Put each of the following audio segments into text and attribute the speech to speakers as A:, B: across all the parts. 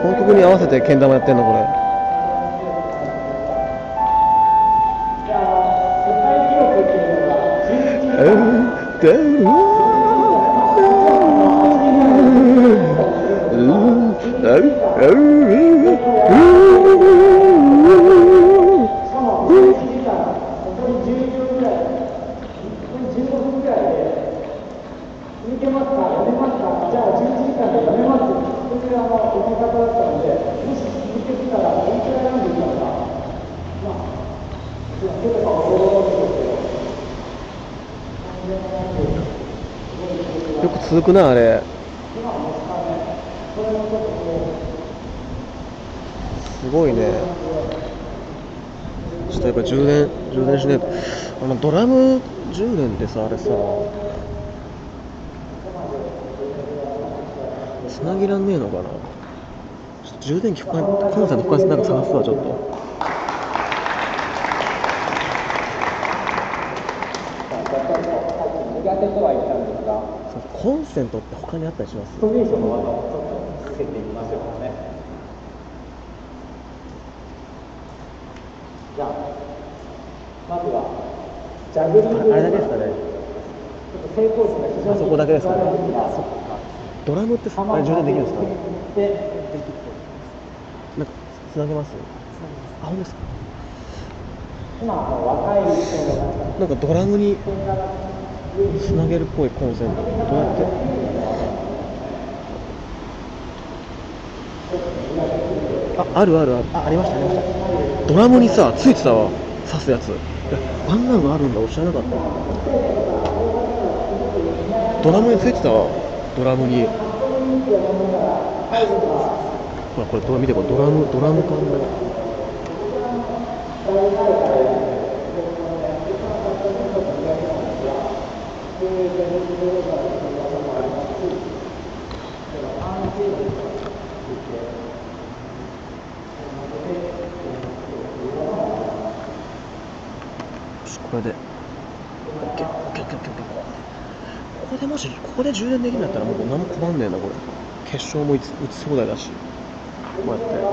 A: この曲に合わせてけん玉やってんのこれ。よく続くなあれ。すごいね。ちょっとやっぱ充電充電しねえと。あのドラム充電ってさあれさ。つなげらんねえのかな。充電器他にコンセント他になんか探すわちょっと。コンセントって他にあったりします？
B: ストレーの技をちょっとつけてみましょうかね。じゃあ、まずは、ジャグリング
A: ああれだけですかね。
B: ちょっと成功率が非常に
A: あそこだけですかね。ドラムってあれ充電できるんですか？
B: で、
A: つなげます？あ本当ですか？
B: 今、若い人の
A: なんかドラムにつなげるっぽいコンセント。どうやって？ああるあるある。あありましたありました。ドラムにさついてたわ。刺すやつ。あんなのがあるんだ俺知らなかった。ドラムについてたわ。ドラムにほらこれドラ見てこれドラムドラム缶だよこれで。OK OK OK OK ここでもしここで充電できるんだったらもう何も困んねえなこれ。決勝も打ち打ち放題だしこうやって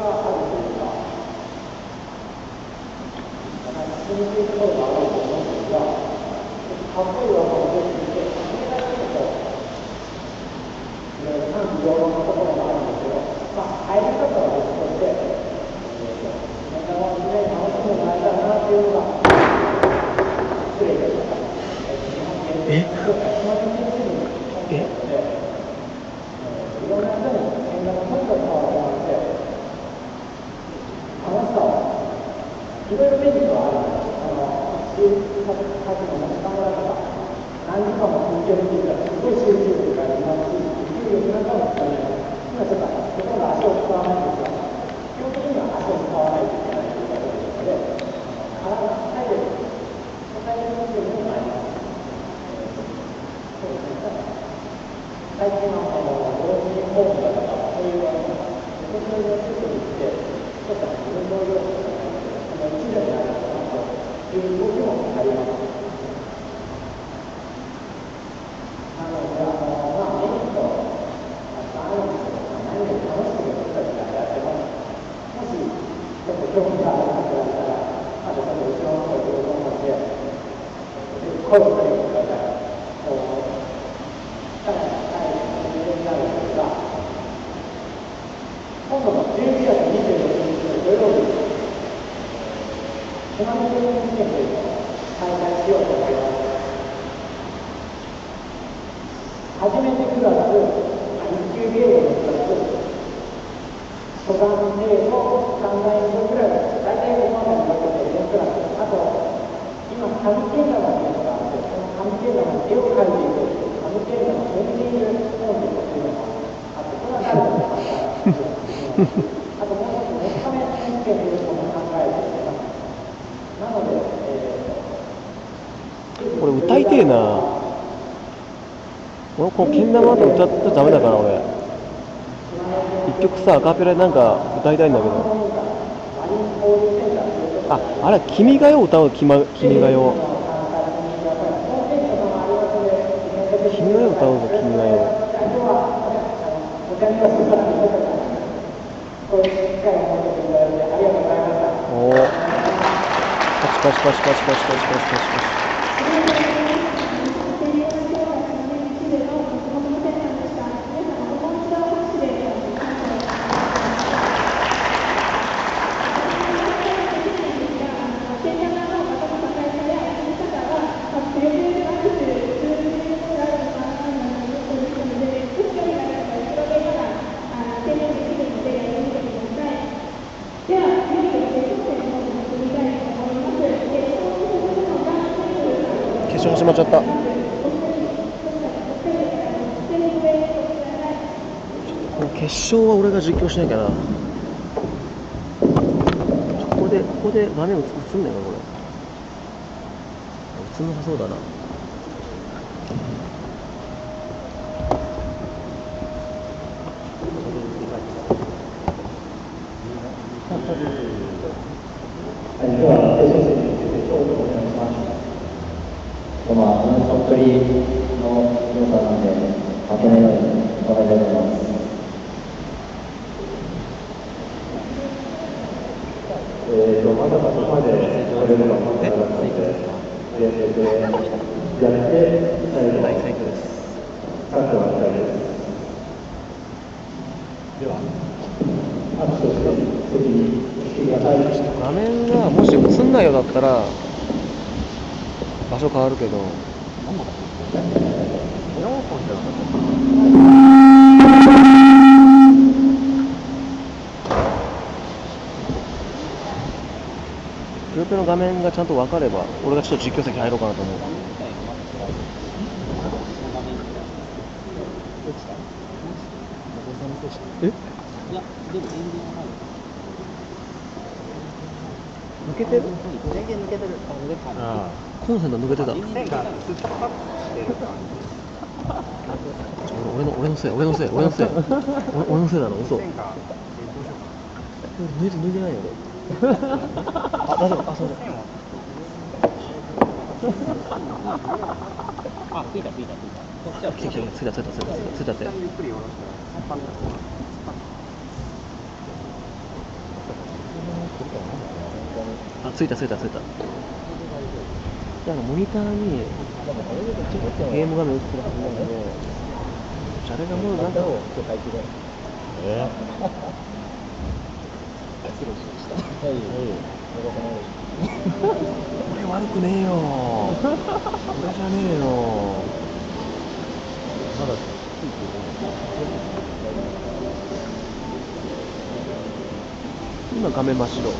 B: このけん玉と歌ったらダメだから俺。一曲さアカペラなんか歌いたいんだけど。ああれ君が代を歌う君が君が代君が代を歌うぞ君が代おおパチパチパチパチパチパチパチパチパチ決勝始まっちゃったこの決実況しなきゃな。ここでここで画面映んないかこれ。映んなさそうだな
C: はい、では、決勝戦について一言お願いします。
D: このあの鳥取の良さなんで、負けないように頑張りたいと思います。
C: えーと、まさかそこまで来れるのは思ってなかったので、全力でやって、最後、
B: 大最強です
C: 勝って終わりたいです。では、握手をして席に来てください。
B: 画面がもし映んないようだったら場所変わるけどプロペの画面がちゃんと分かれば俺がちょっと実況席入ろうかなと思う。え？抜けてる。
E: 抜けてる。あ、
B: コンセント抜けてた。俺の俺のせい。俺のせい。俺のせい。俺俺のせいだろ。嘘。抜いて抜いてないよ俺あ大丈夫あそうだ
E: 線はあ、ついたついたついた。こっちは
B: 来た来たついたついたついたついたって。あついたついたついた。だからモニターにゲーム画面映ってるはずなんだけどあれがもうなんかえ俺 悪くねえよ。俺じゃねえよまだ。ついてる今画
F: 面真っ白。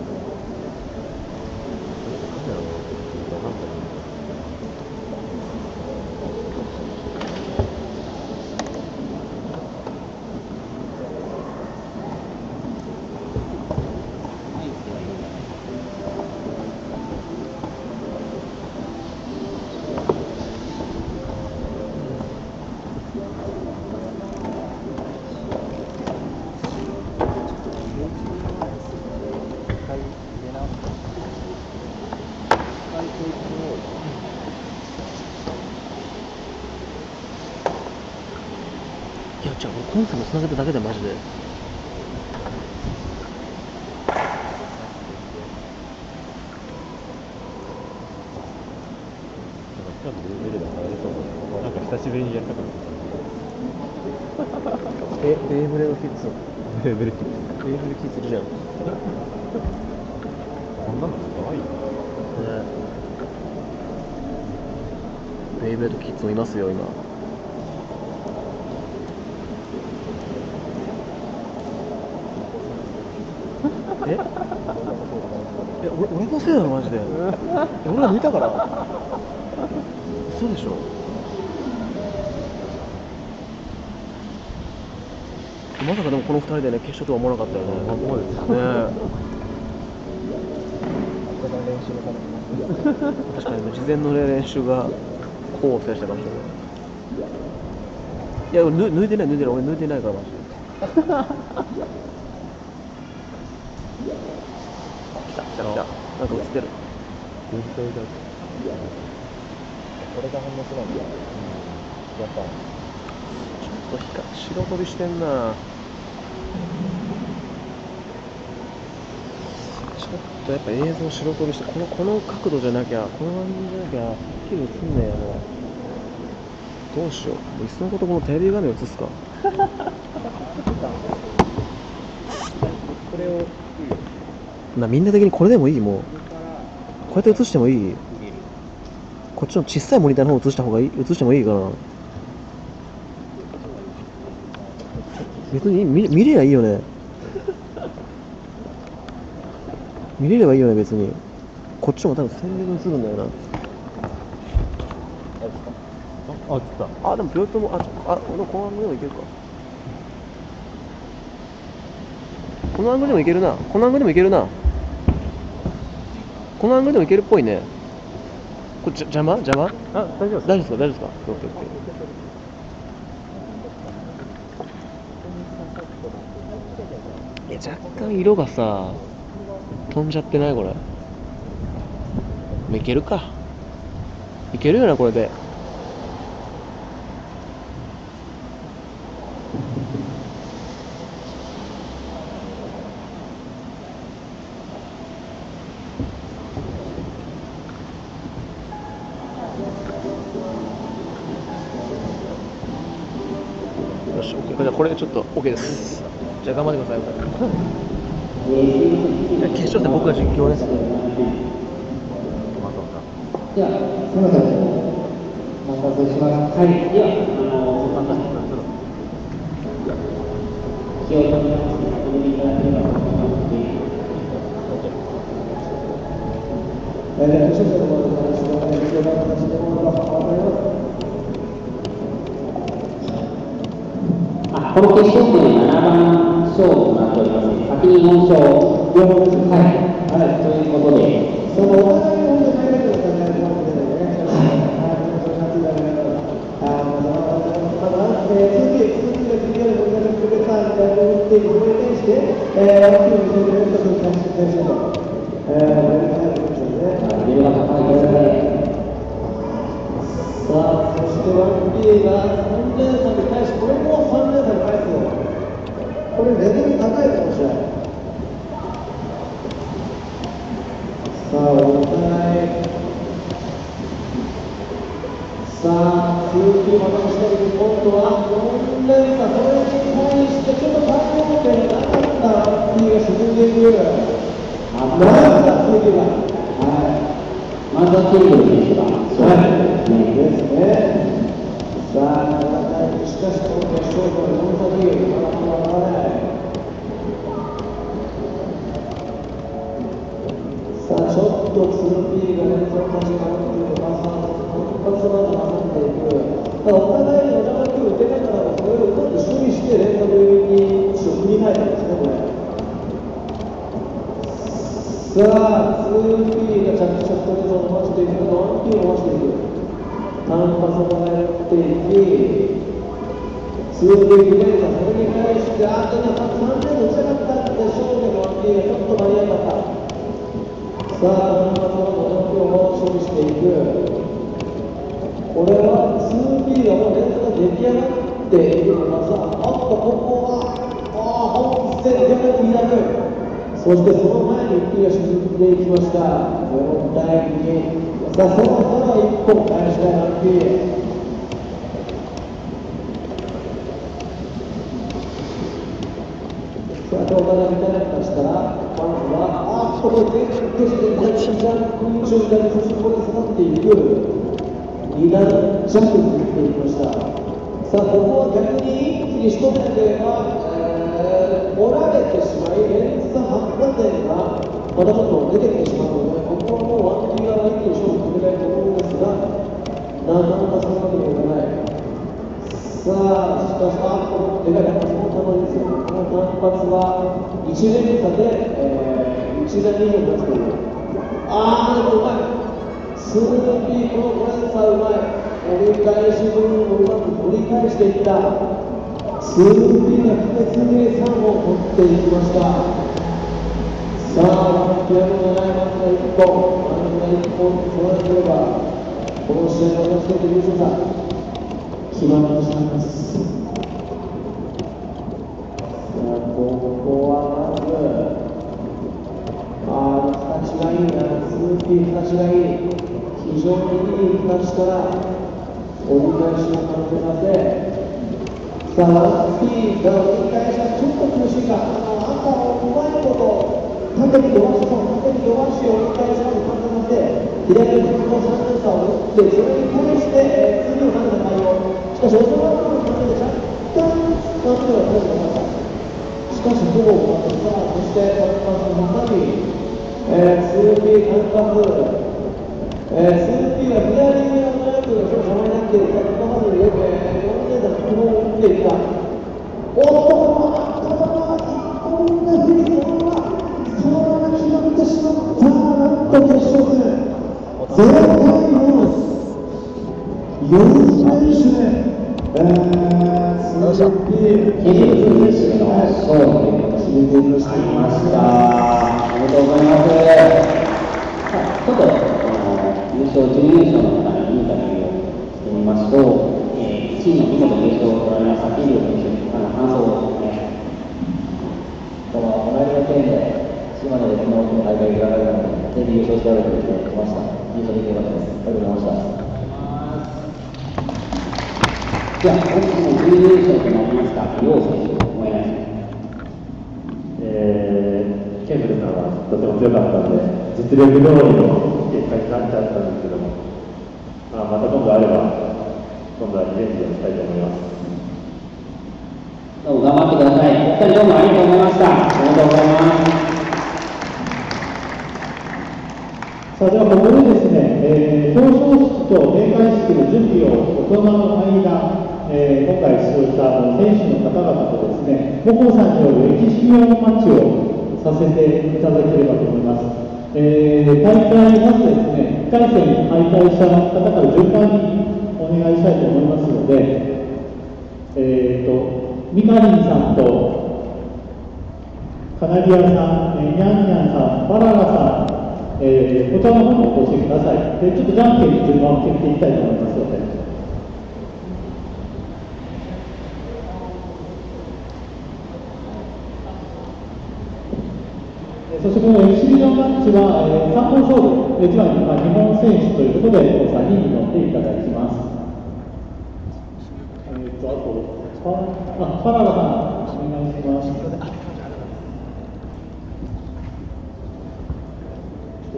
F: あ俺コンセントつなげただけでマジで。
E: なんか久しぶりにやったか
F: えベイブレードキッズ
E: ら。レベルキッ
F: ベイブレードキッズいるじゃん。ね
E: こんなの可愛い
F: ベイブレードキッズもいますよ今ええ俺俺のせいなのマジでえ俺が見たから。嘘でしょ。まさかでもこの二人でね決勝とは思わなかったよね。
E: そうです
F: ね。確かに事前の練習がこうお伝えしたかもしれない。いや俺ぬ抜いてない抜いてない。俺抜いてないからマジで。来た来た来た。なんか映ってる
E: 全体だ。
B: これが反応するんだやっぱ
F: ちょっと光白飛びして。んなちょっとやっぱ映像白飛びしてこのこの角度じゃなきゃこのアングルじゃなきゃはっきり映んねえよもう。どうしよう。いっそのことこのテレビ画面映すか。
B: これを
F: なみんな的にこれでもいいもうこうやって映してもいい？こっちの小さいモニターの方映した方がいい？映してもいいかな？別に見見れりゃいいよね？見れればいいよね別に。こっちも多分鮮明に映るんだよな。
E: あ、あ、来た。
F: あでも両方ともああでもこのアングルでもいけるか。このアングルでもいけるな。このアングルでもいけるなこのアングルでもいけるっぽいね。これじゃ邪魔？邪魔？
E: あ、大丈夫。
F: 大丈夫ですか？大丈夫ですか？オッケーオッケー。いや若干色がさ飛んじゃってない？これ。いけるか。いけるよなこれでよし、OK。じゃあこれでちょっと OK です。じゃあ頑張ってください。決勝戦僕が実況です。
B: お待たせしましたはいではあの
E: また。また。
B: 気を取り直して確認いただければと思いますえー、決勝戦の方ですこの決勝戦は7番勝となっております。先に4勝、両方です。はい。はい。ということで、そのお互ーが沈んでいく。あ、なんだ、空気が。はい。まずはテレビ選手が、そうですね。さあ、戦い、しかしこの決勝戦の4先、まだまだまだない。さあ、ちょっと 2P が連続勝ち上がっていうか、まあ、一発まで挟んでいく。お互いに打てながらも、それをうまく処理して連続に振り返ったんですね、これ。さあ、2P が着々とレーを伸ばしていくのが 1P を伸ばしていく。単発をやっていき、2P レーザー、それに対して、あとね、3点打ちたかったんでしょうけど、1P がちょっと間に合わなかった。さあ、単発の動きを処理していく。これは 2P がもう連続が出来上がっているのがさ、おっと、ここは、ああ、本線でも開く。そしてその前に一気が沈んでいきました。4対2。さあ、そのまま一本返したいランキー。さあ、動画が見ただきましたら、まずは、あー、ここで決して大ジャンプに瞬間にそしてここで下がっていく。二段ジャンプに行っていきました。さあ、ここは逆に一気に仕留めては、えー、折られてしまい、連鎖発火点がまたちょっと出てきてしまうので、ここはもうワンピーが一気に勝負を決めたいと思うんですが、なかなかそんなわけにはいかない。さあ、しかし、あ、このでかいその球ですよ。この単発は1連鎖で、えー、1打2本出すという。あー、でもうまい。スーピーこの5連鎖うまい。折り返し部分をうまく取り返していった。スーピーが2つ目3本取っていきました。さあ、ピアノがない真ん中1本、真ん中1本取らなければ、この試合を成し遂げて優勝者。決まってしまいます。さあ、ここはまず、ああ、形がいいな、スーピー形がいい、非常にいい形から折り返しを感じさせ、さあ、スピーが折り返しはちょっと苦しいが、あのアンカーをうまいこと、縦に伸ばし、縦に伸ばし折り返しを感じさせ、左にこの3連鎖を打って、それに対して、えー、次の中で対応。しかし、オーストラリアので若干、何とか取れてました。しかし、ほぼ終わった。そして、カンパスの中に、えー、スーピーカンパス、えー、スーピーが左上のやつが邪魔になっている。カンパスでよく、えー、4連打基本を打っていた。おっと、なんと決勝戦、0対4。4選手で、えー、スーピー、29日目の勝利を決めていました。ありました。おめでとうございます。さあ、ちょっと、あの優勝、準優勝の方にインタビューをしてみますと、えー、1位の見事優勝を取られました桐生選手、あの感想を、ね、どうも、同じの件で、島根でこの大会が開かれたので、全部優勝してやるということで来ました。優勝できてよかったです。ありがとうございました。じゃあ、今季も準優勝となりました、楊選手、お願いします。
E: えー、ケンブルさんはとても強かったので、実力通りの結果になっちゃったんですけども、まあ、また今度あれば、今度はリベンジをしたいと思います。
B: どうも頑張ってください。お二人どうもありがとうございました。ありがとうございます。
C: さあ、ではここでですね、えー表彰式と閉会式の準備を大人の間、えー今回出場した選手の方々とですね、母校さんによるエキシビオンマッチをさせていただければと思います。えー大会まずですね、1回戦敗退した方から順番にお願いしたいと思いますので、えー、と、ミカリンさんと、カナディアさん、ニャンニャンさん、バララさん、えーこちらの方にお越しください。で、ちょっとじゃんけんに順番を決めていきたいと思いますので。えーそしてこのエキシビジョンマッチは、えー、3本勝負、えーつまり、まあ、日本選手ということで、この3人に乗っていただきます。えー、と、あと、パパララさん、お願いします。あと一人。
F: は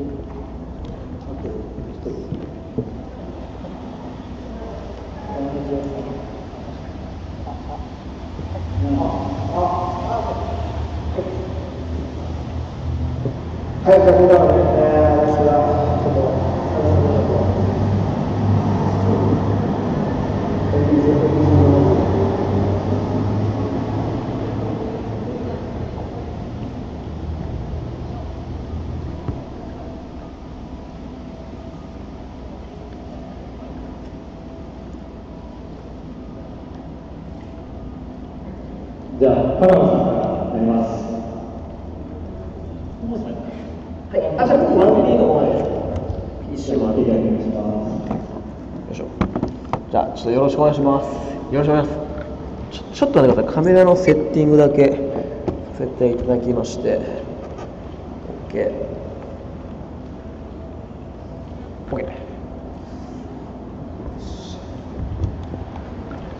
F: い、じゃあ、ここからですね、私が、ちょっと、話してみようと。えーいいですよいいですよ
C: じゃあ、パラマさんからなります。
F: はい、あ、じゃあ、僕、ワンピーの方で、一
C: 一緒
F: 緒に
C: にお願いします。
G: よいしょじゃあちょっとよろしくお願いしますよろしくお願いします
B: ちょちょっと待ってくださいカメラのセッティングだけさせていただきまして OK OK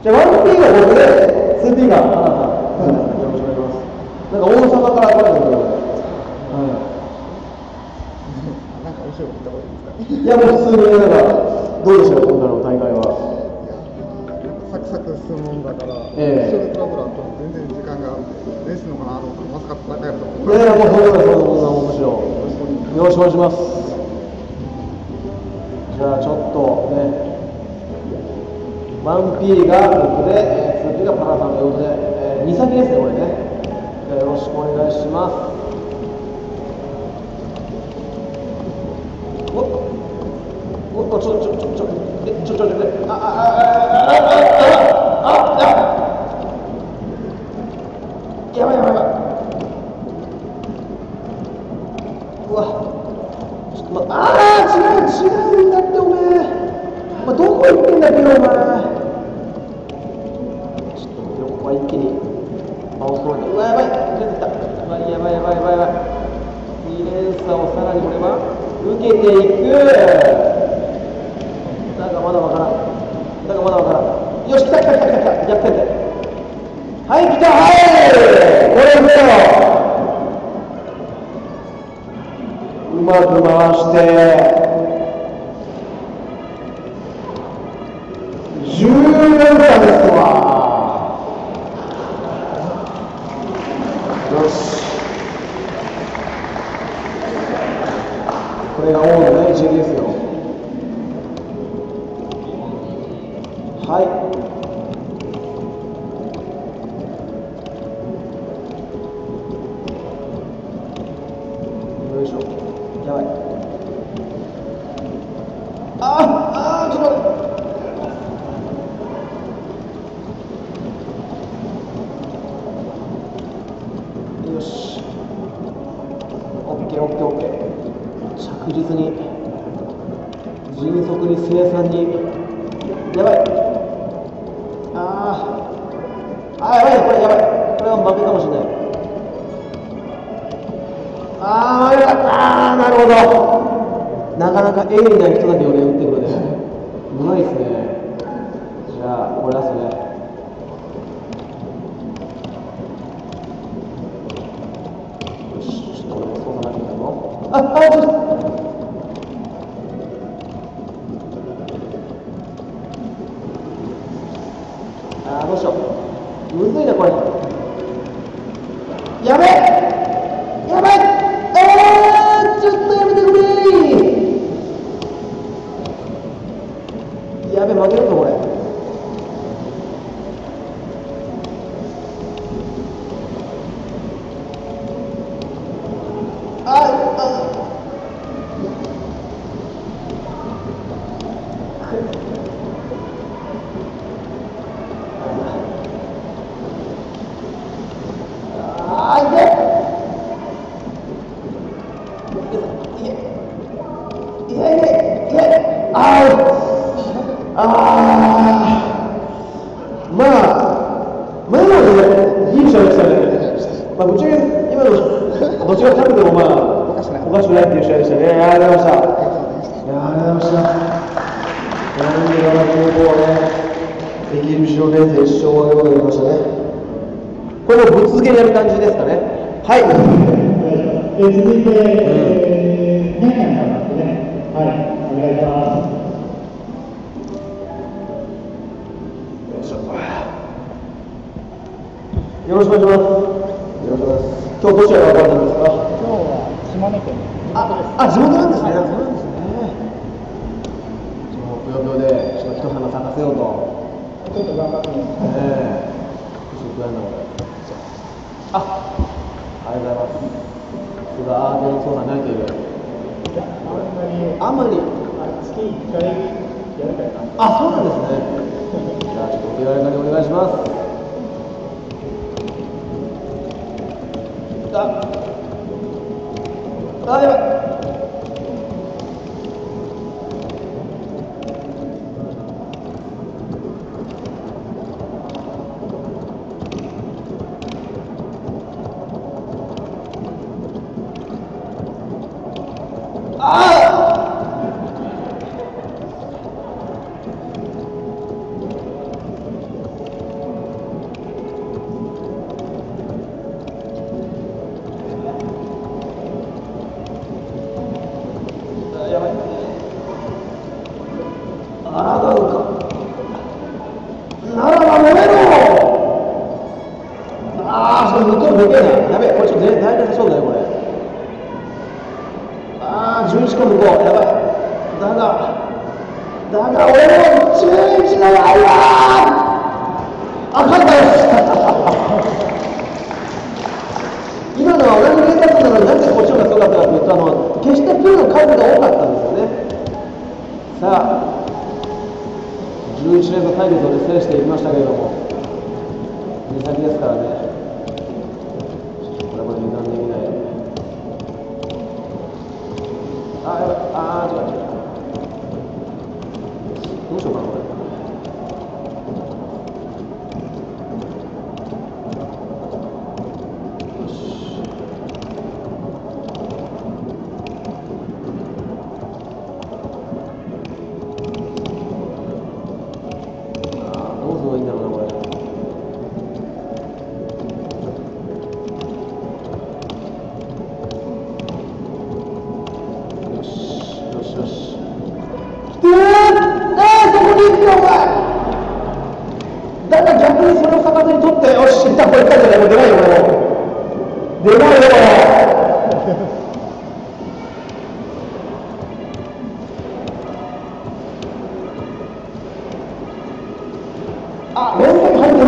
B: じゃあ 1P が僕で 2P が花さん、よろしくお願いしますなんか大阪から来られてるはい
F: なんか面白い。こと言った方がいいですか
B: いやもう普通にどうでしょう今回の大会は。
F: サクサク進むもんだから、
B: ええ。
F: 一緒ラブルあっても全然時間がレースのかなと思ってまさかった大会だと思
B: いやいやもうそうだそうだそんなもんむしろよろしくお願いしますじゃあちょっとね 1P が僕で、えー、2P がパラさんということで、えー、2先ですねこれねろしくお願いします。おおちょちょちょちょちょちょちょえあああああああああやばいやばいやばいうわちょっとまああ違う違うんだっておめえお前どこ行ってんだっけお前ちょっと横は一気に青空にうわやばい出てきたやばいやばいやばいやばいやばい2連鎖をさらに俺は受けていく。なんかまだわからん。なんかまだわからん。よし来た来た来た。来た来た逆転ではい来たはい。これ見ろうまく回して。よろしくお願いします。よろしくお願いします。今日どちらが分かったんです。か。
F: 今日は島根県
B: あ、あ、地元なんです。ね。そうなんです。ね。ぷよぷよで、ちょっと一花咲かせようと。
F: ちょっと頑張ってみます。
B: ええちょっとやんなこれ。あ、ありがとうございます。す。が、あー、でもそうなん泣いている。
F: いやあんまり
B: あんまり。
F: あ月1回やるかな
B: あ、そうなんです。ね。じゃあ、ちょっとお手柔らかにお願いします。した。啊，龙凤胎。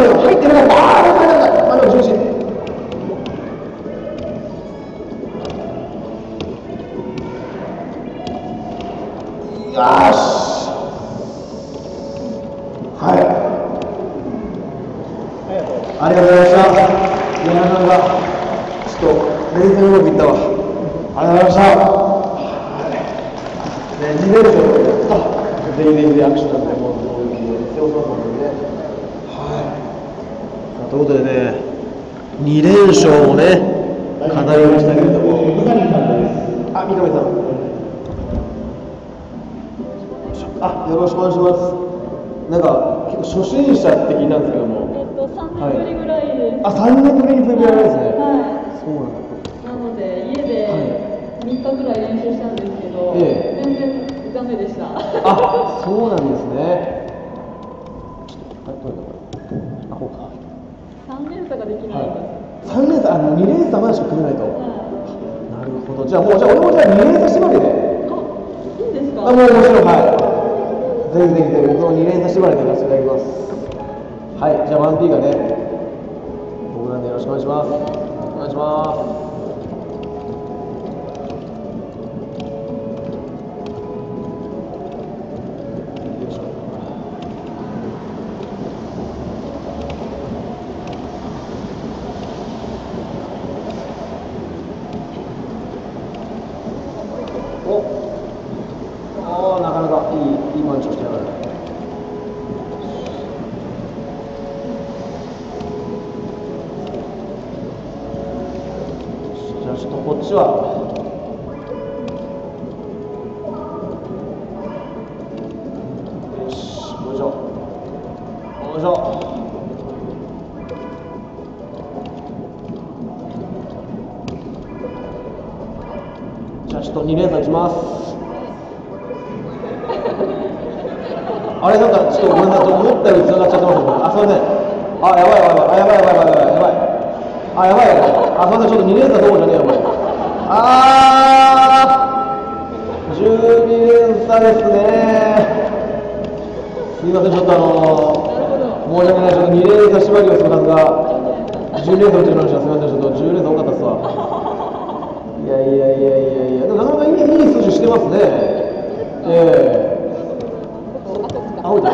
B: 青で。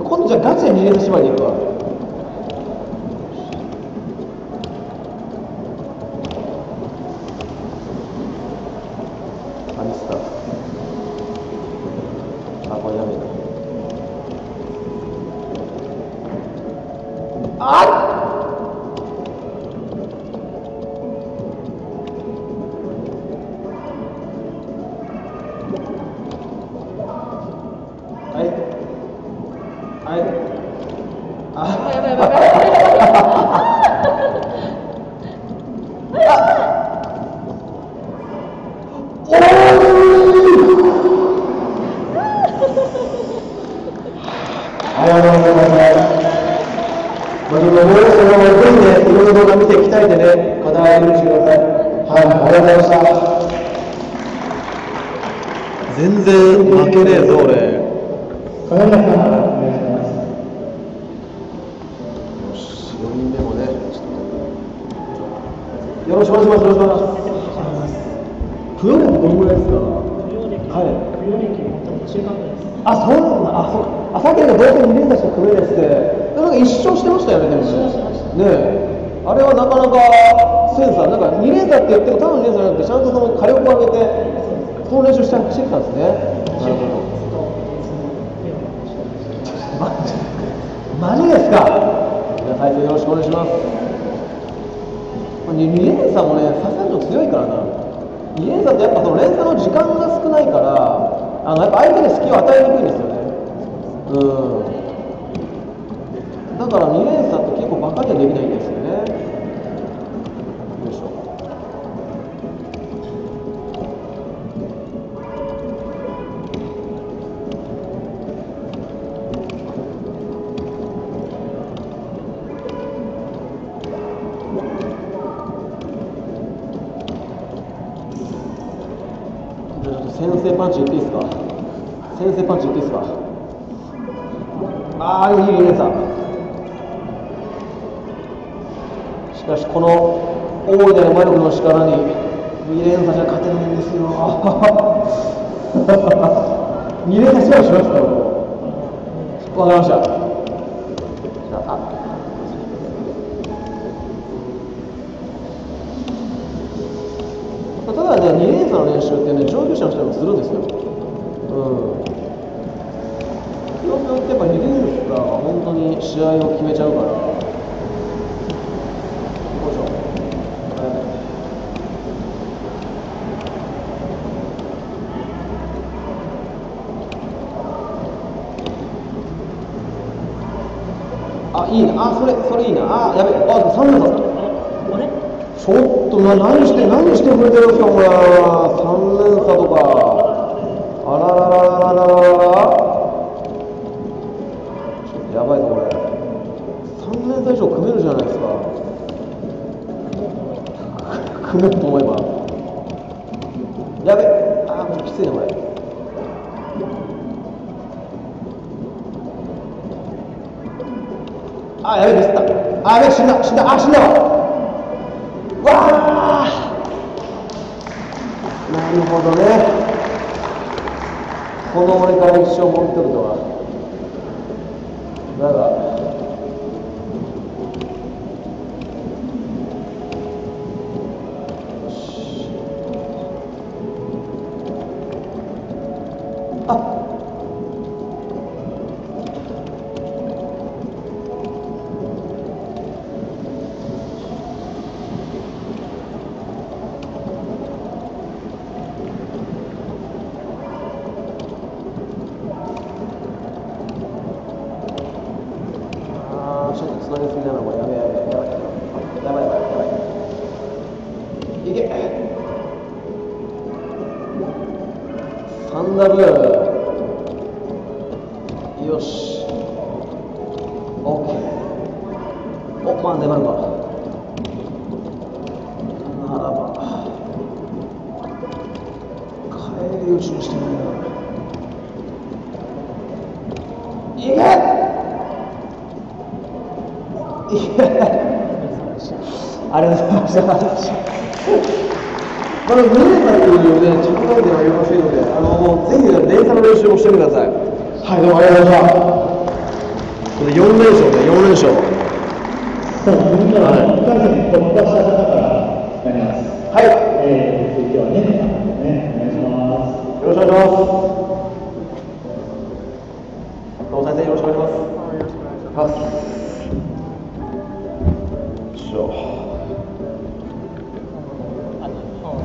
B: 今度じゃあガチで二連縛りに行くわ。連鎖の練習ってね、上級者の人でもするんですよ。うん。基本によってやっぱ2連鎖が本当に試合を決めちゃうから。あ、いいな。あ、それ、それいいな。あ、やべ。あ、3連鎖。ちょっとな何して何してくれてるんですかこれ3年差とか。あららららららやばいぞこれ。3年差以上組めるじゃないですか。組めると思えば。やべ。あもうきついねこれ。あやべミスった。あやべ死んだ。死んだ。あ死んだ。俺が一生もぎ取るとは。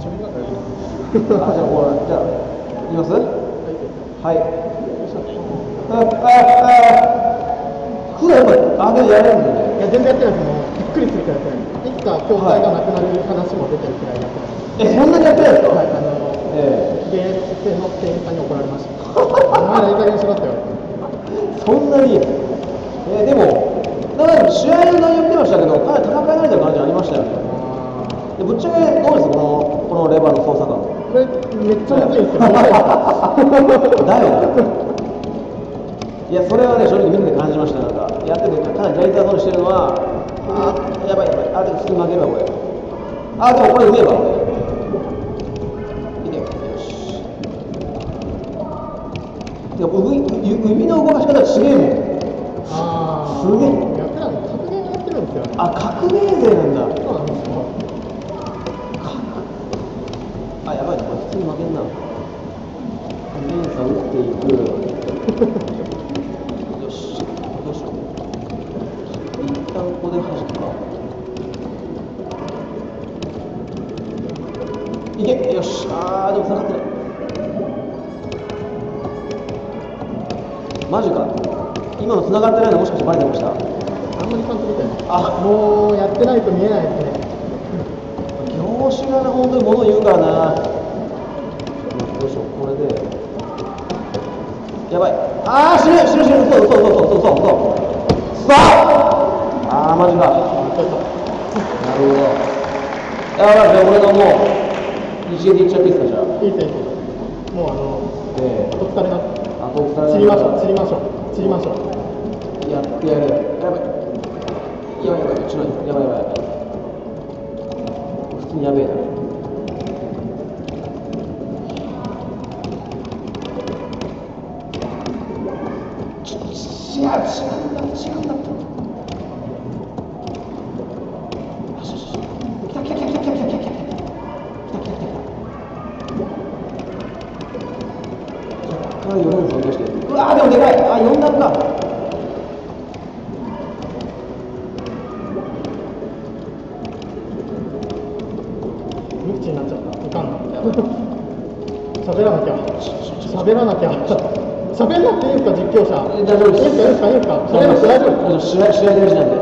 B: 喋り
H: 方な。
B: じゃ、じゃあ、いきます？はい。あ、あ、普段やっぱり、あれやれるんだよね。
F: いや、全然やってないです。びっくりするからやってない。いつか教会がなくなる話も出てるくらいやって。
B: え、そんなにやってないですか？
F: はい、あの、
B: え
F: え。芸の店員さんに怒られました。お前らいい加減しろって。そんなに
B: え、でも、だから試合の内容見てましたけど、かなり戦いられた感じありましたよね。でぶっちゃけ、どうですこののレバーの操作感
I: これめっちゃむずいんですけど、長いですか
B: だよ。いやそれはね正直見てて感じました。なんかやっててかなりやりたそうにしてるのはあーやばいやばい。あでも普通に負けるわこれ。あでもこれうめえわいけ。よし。いや海海の動かし方すげえもん。
I: あ
B: すげえ。
I: ーやってたの格ゲーやってるんですよ。ね。
B: あ革命勢なんだ
I: ん
B: な連鎖打っていくよしどうしよう一旦ここで弾くかいけよしあーでも下がってないマジか今の繋がってないのもしかしてバレてました
I: あんまりちゃんと見てない。
B: あ
I: もうやってないと見えないですね。
B: 業種がな本当に物言うからなああ死ぬ死ぬ死ぬ嘘嘘嘘嘘嘘嘘嘘ああマジかなるほどやばいじゃあ俺のもう一撃でいっちゃっていいですかじゃあ。
I: いいですもうあの、
B: ええ
I: 後疲れな。
B: あと二人
I: 釣りましょう、釣りましょう、釣りましょう。
B: やってやるやばいやばいやばいやばいやばいやばい。普通にやべえな。大事なんで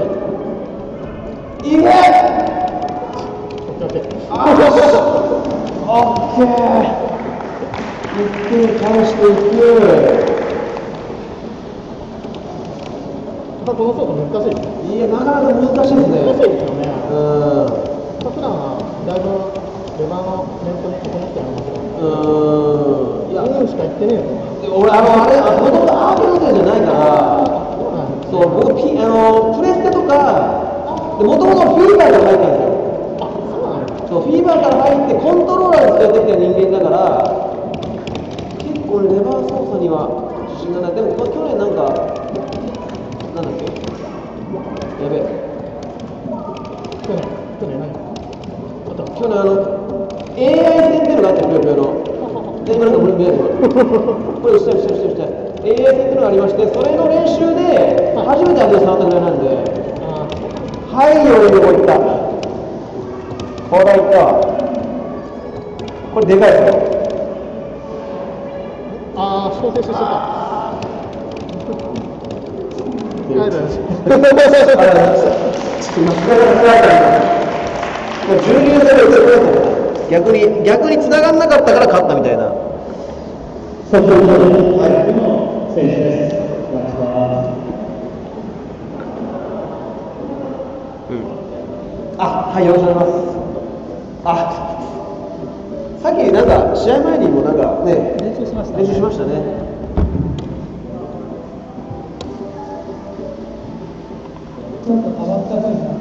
B: いけ
I: オッケー
B: 一点返していく
I: このソード難しい。
B: いやなかなか難しいですね
I: 難しいですよね。
B: うん
I: 普段はだいぶレバーのメントに整ってありますよ。
B: うんいや
I: いいしか言ってねえよ。
B: で俺あのあれもともとアーケード勢じゃないから
I: そうなんです
B: そう僕ピあのプレステとかもともとフィーバーから入ったんですよ。
I: あ、そう
B: フィーバーから入ってコントローラーで使ってきた人間だから結構レバー操作には自信がない。でも、まあ、去年なんかなんだっけ？やべえ。
I: 去年、去年何？
B: 去年あの AI 戦っていうのがあってぷよぷよので今なんか俺見えるこれ下に下に下に下に AI 戦っていうのがありましてそれの練習で初めてあれで触ったぐらいなんで
I: あ
B: はいよどこ行ったこれ行ったわこれでかいですよ
I: あー、小停止してた。ありがとうございます。
B: ありがとうございます。ちょっと今、つながらなかったもう12年生で打てない逆に、逆に繋がんなかったから勝ったみたいな。
C: ソフトボール大学の選手です。お願いします。
B: あ、はい、よろしくお願いします。あ、さっきなんか、試合前にもなんかね、
I: 練習しました、ね
B: 練習しましたね。
I: ちょっと変わった風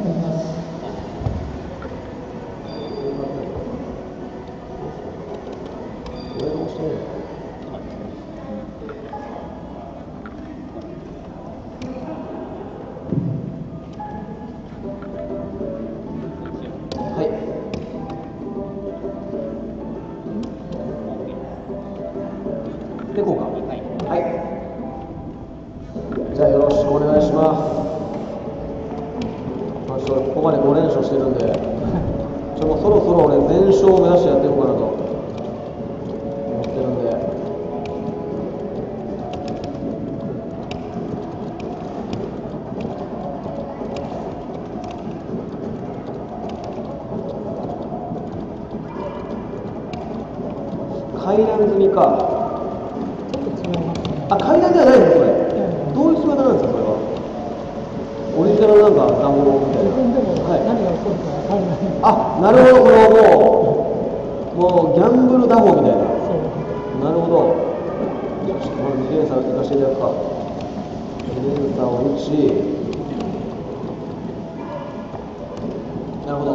B: あなるほど。これはもうもうギャンブル打法みたいな。なるほど。ちょっとこれ2連鎖行かせていただくか。2連鎖を打ち。なるほど。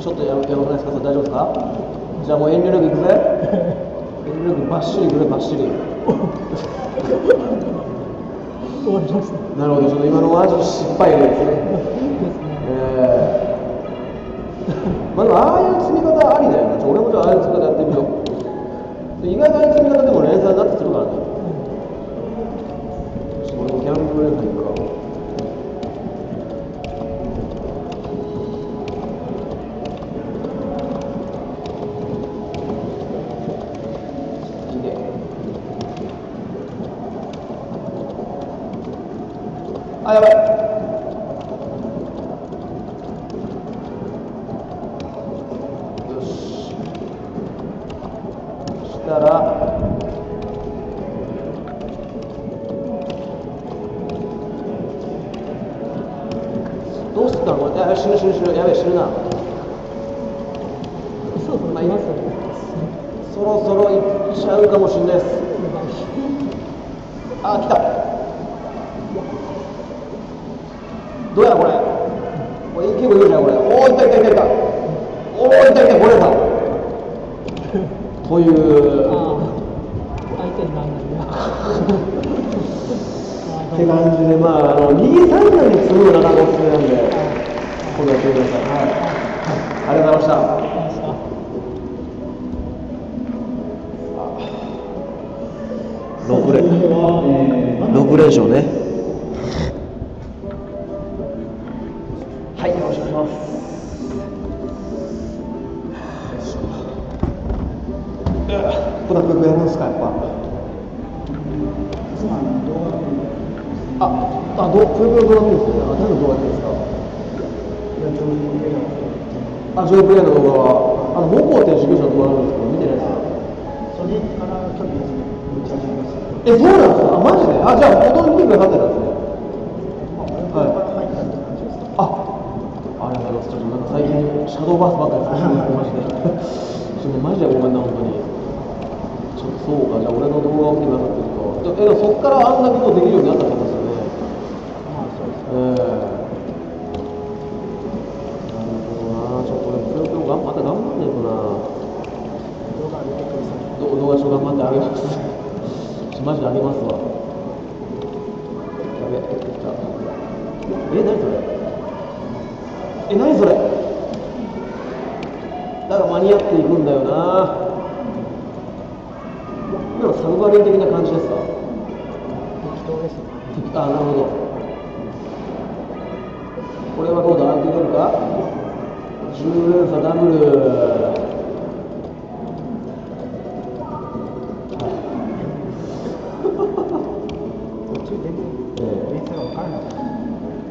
B: ちょっとやばくないですか？大丈夫ですか？じゃあもう遠慮なくいくぜ。遠慮なくバッシリいくぜバッシリ。
F: 終わりました
B: なるほどちょっと今のはちょっと失敗例ですね
F: ですね。
B: えー、まあでもああいう積み方ありだよな俺もじゃあああいう積み方やってみよう。意外とああいう積み方でも連載になってくるからね。俺の動画を見てくださってると。でえそこからあんなことできるようになったってことですよね。ああ、そうですええなるほどな。ちょっと俺ぷよぷよがまた頑張んないとな。ど動画ちょ頑張ってあげます。マジであげますわ。やべ、来た。え、何それ？え、何それ？だから間に合っていくんだよな今のサブマリン的な感じですか？あ、なるほど。これはどうだ？いけるか？10連鎖ダブル。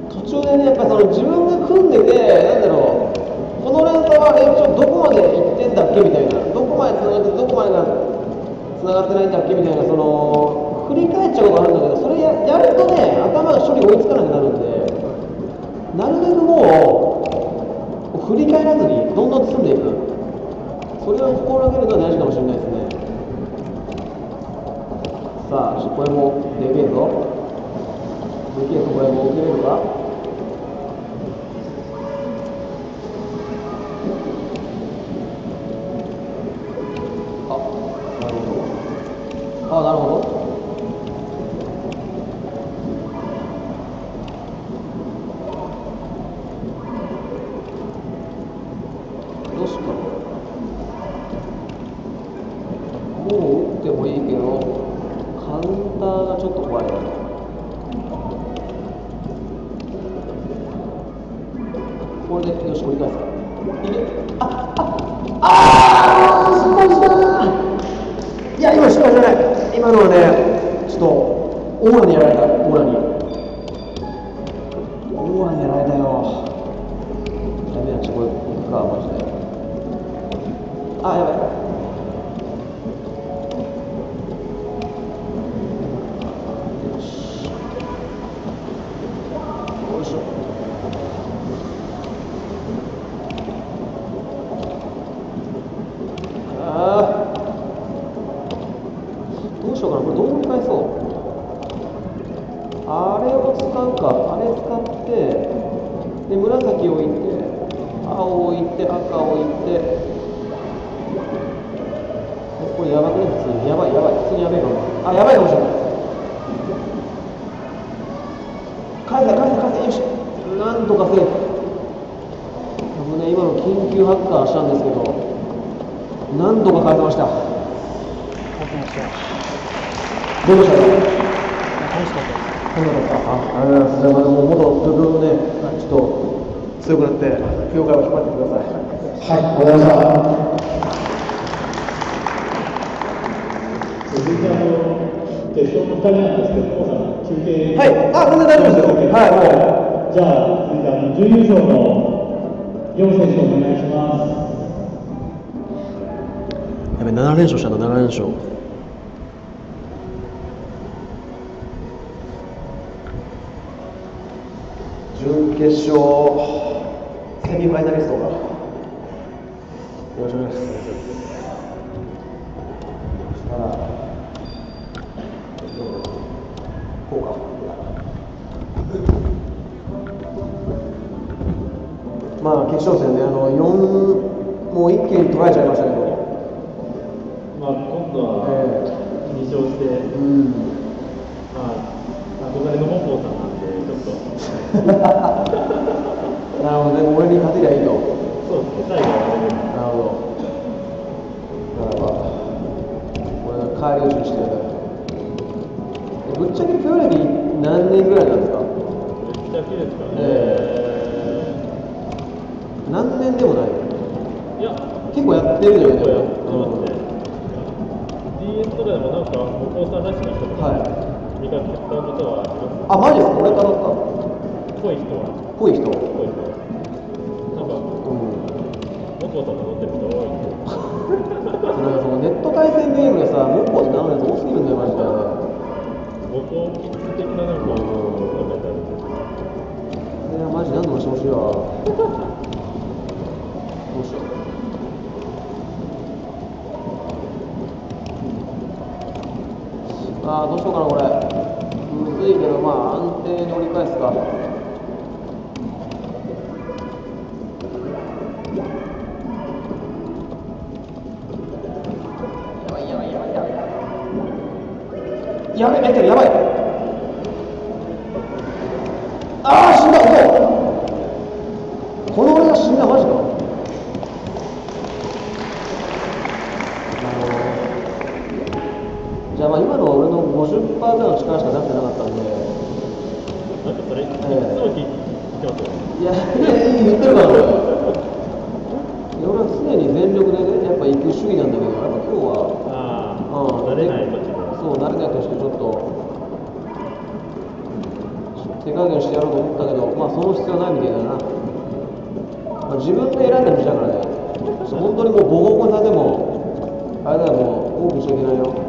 B: 途中でね、やっぱりその自分が組んでて、なんだろう、この連鎖は延長どこまで行ってんだっけ？みたいな、どこまでつながって、どこまでがつながってないんだっけみたいな、その振り返っちゃうことがあるんだけど、それややるとね、頭が処理追いつかなくなるんで、なるべくもう、振り返らずに、どんどん進んでいく、それを心がけるのが大事かもしれないですね。さあ、これもでけえぞ。でけえぞ、これも受けれるかど。あ、なるほど。どうしようかな。もう打ってもいいけど、カウンターがちょっと怖いな。これで、よし、折り返すか。いけ。あ、あ、あー、失敗したいや、今失敗じゃない。今のはね、ちょっと、オーラにやられた、オーラに。オーラにやられたよ。ダメだ、ちょ、これ、行くか、マジで。あ、やばい。よしよいしょんかあれ使ってで紫置いて青置いて赤置いてえこれやばくね普通にやばいやばい普通にやばいかもあやばいかもしれない返せ返せ返せよしなんとかセーフ僕ね今の緊急ハッカーしたんですけどなんとか返せました
F: 僕もそう
B: どうでしたか
F: 楽しかった
B: そうだった。あ、ありがとうございます。じゃあまたもう元部分をね、ちょっと強くなって、業界を引っ張ってください。
H: はい、わかりました。続いてあの決勝の2人なんですけど、
B: はいあ全然大丈夫ですよはいも
H: じゃあ続いてあの準優勝の4選手お願いします。
B: やべ、7連勝したんだ、7連勝。準決勝、セミファイナリストが。よろしくお願いします。まあ、決勝戦ね、あの、4、もう一気に取られちゃいましたけど、50%ぐらいの力しか出してなかったんで、
E: なんかそれ、いつも聞いてますよ。
B: いや、いや言ってるから俺。は常に全力でね、やっぱ行く主義なんだけど、やっぱ今日は、
E: ああ、
B: うん
E: 慣れない土地。
B: そう、慣れないとしてちょっと、手加減してやろうと思ったけど、まあその必要ないみたいだな。まあ、自分で選んだ道だからね、本当にもうボコボコにされても、あれだよ、もう、多くしちゃいけないよ。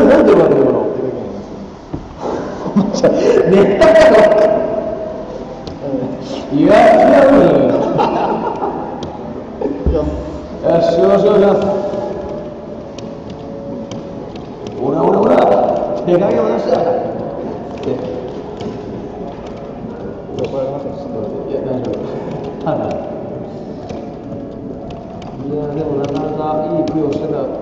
E: 何何で
B: 俺が今のって
F: ネタだろ
J: い
F: や違うのよよしよしくお願いします俺俺俺手紙を出したていや大丈夫いや
B: で
F: もなかなかいい供養し
B: てた。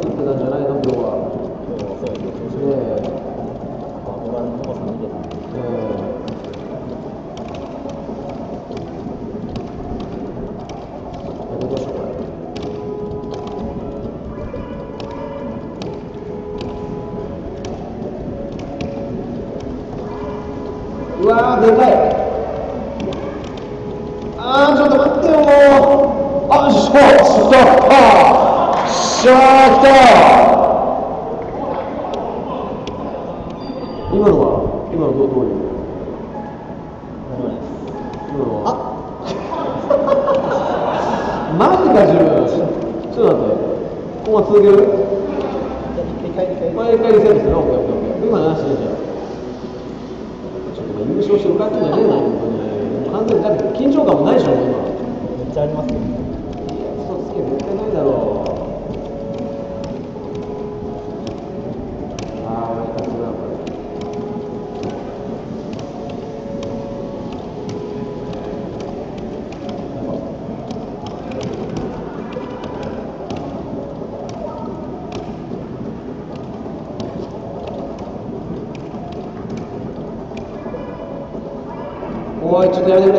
H: देखा clave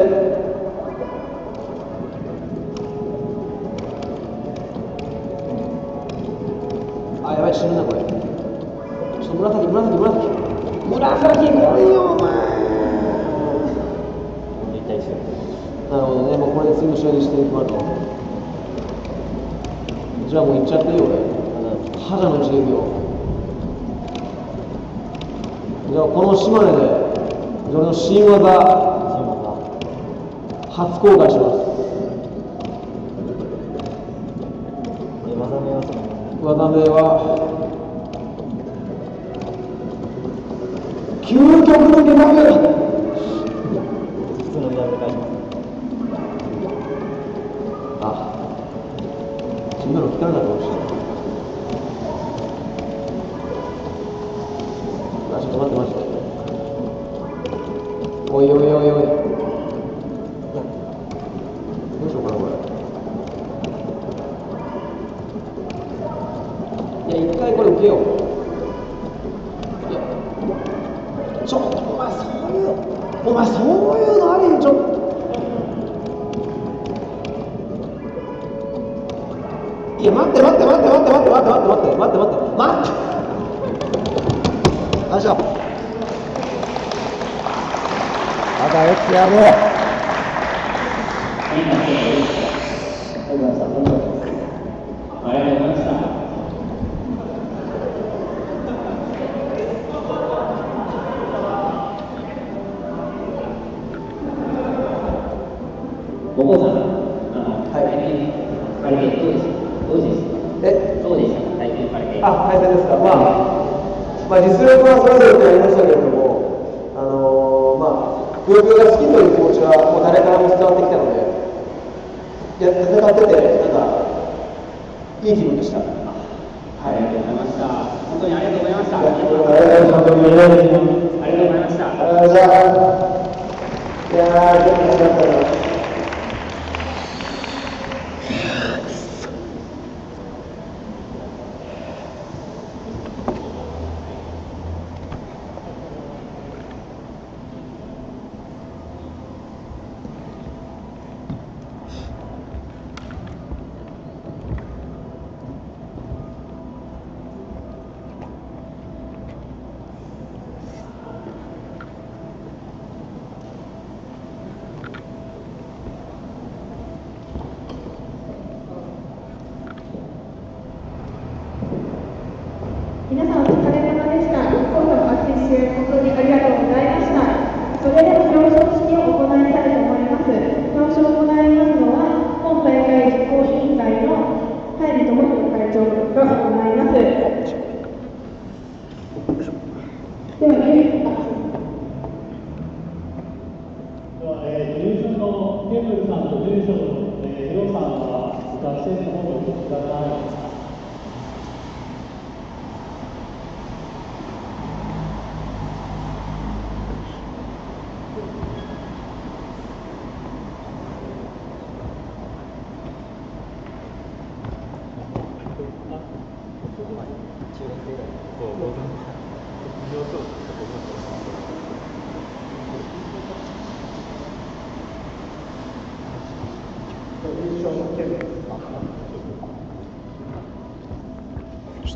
B: ちょ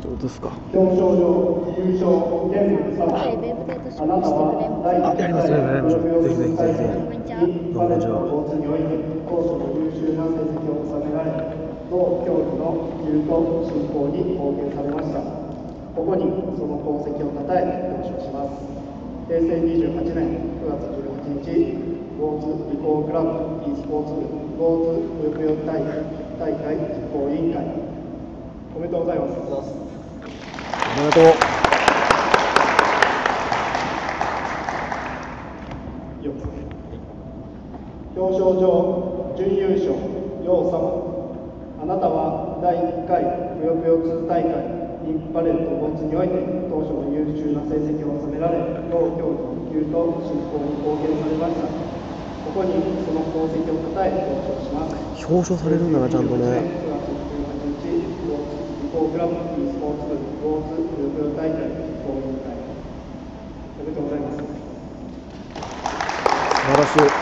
B: っと映すか。
H: 表彰状優勝ケンブル様あなたは。第
B: あやりますやりますぜひぜひぜひぜひ
H: パレットコースにおいて高所の優秀な成績を収められ同競技の普及と振興に貢献されましたここにその功績をたたえ表彰します。平成28年9月18日ゴーズ理工クラブ e スポーツ部ゴーズぷよぷよ大会大会実行委員会。おめでとうございます。
B: おめでとう。
H: 表彰状準優勝楊様。あなたは第1回ぷよぷよ2大会インパレットボツにおいて当初の優秀な成績を収められ同競技普及と振興に貢献されました。ここにその功績をたたえ表彰します。
B: 表彰されるんだなちゃんとね。
H: 9月18日リコークラブ e スポーツ部ゴーズぷよぷよ大会実行委員会おめでとうございます
B: 素晴らしい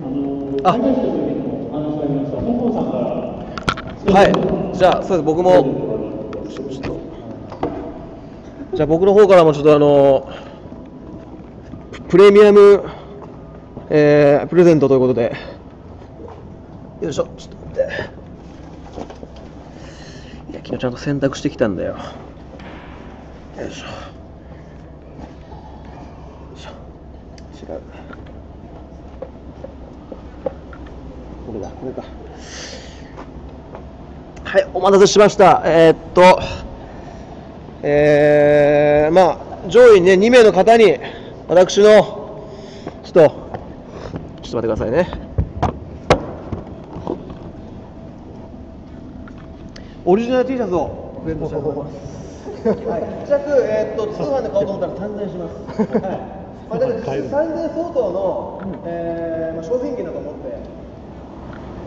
H: あの、開会式の時にも話がありました、本郷さんから。
B: はい。じゃあそうです。僕も。じゃあ僕の方からもちょっとあのププレミアム、えープレゼントということで。よいしょ。ちょっと待って。いや昨日ちゃんと選択してきたんだよ。よいしょ。よいしょ。違う。これだ。これかはい、お待たせしました。えーっと、えー、まあ、上位ね、2名の方に、私の、ちょっと、ちょっと待ってくださいね。オリジナル T シャツをプレゼントしたいと思います。はい、試着、えーっと、通販で買おうと思ったら3000円します。はい。まあ、だから3000円相当の、えーまあ、商品券だと思って、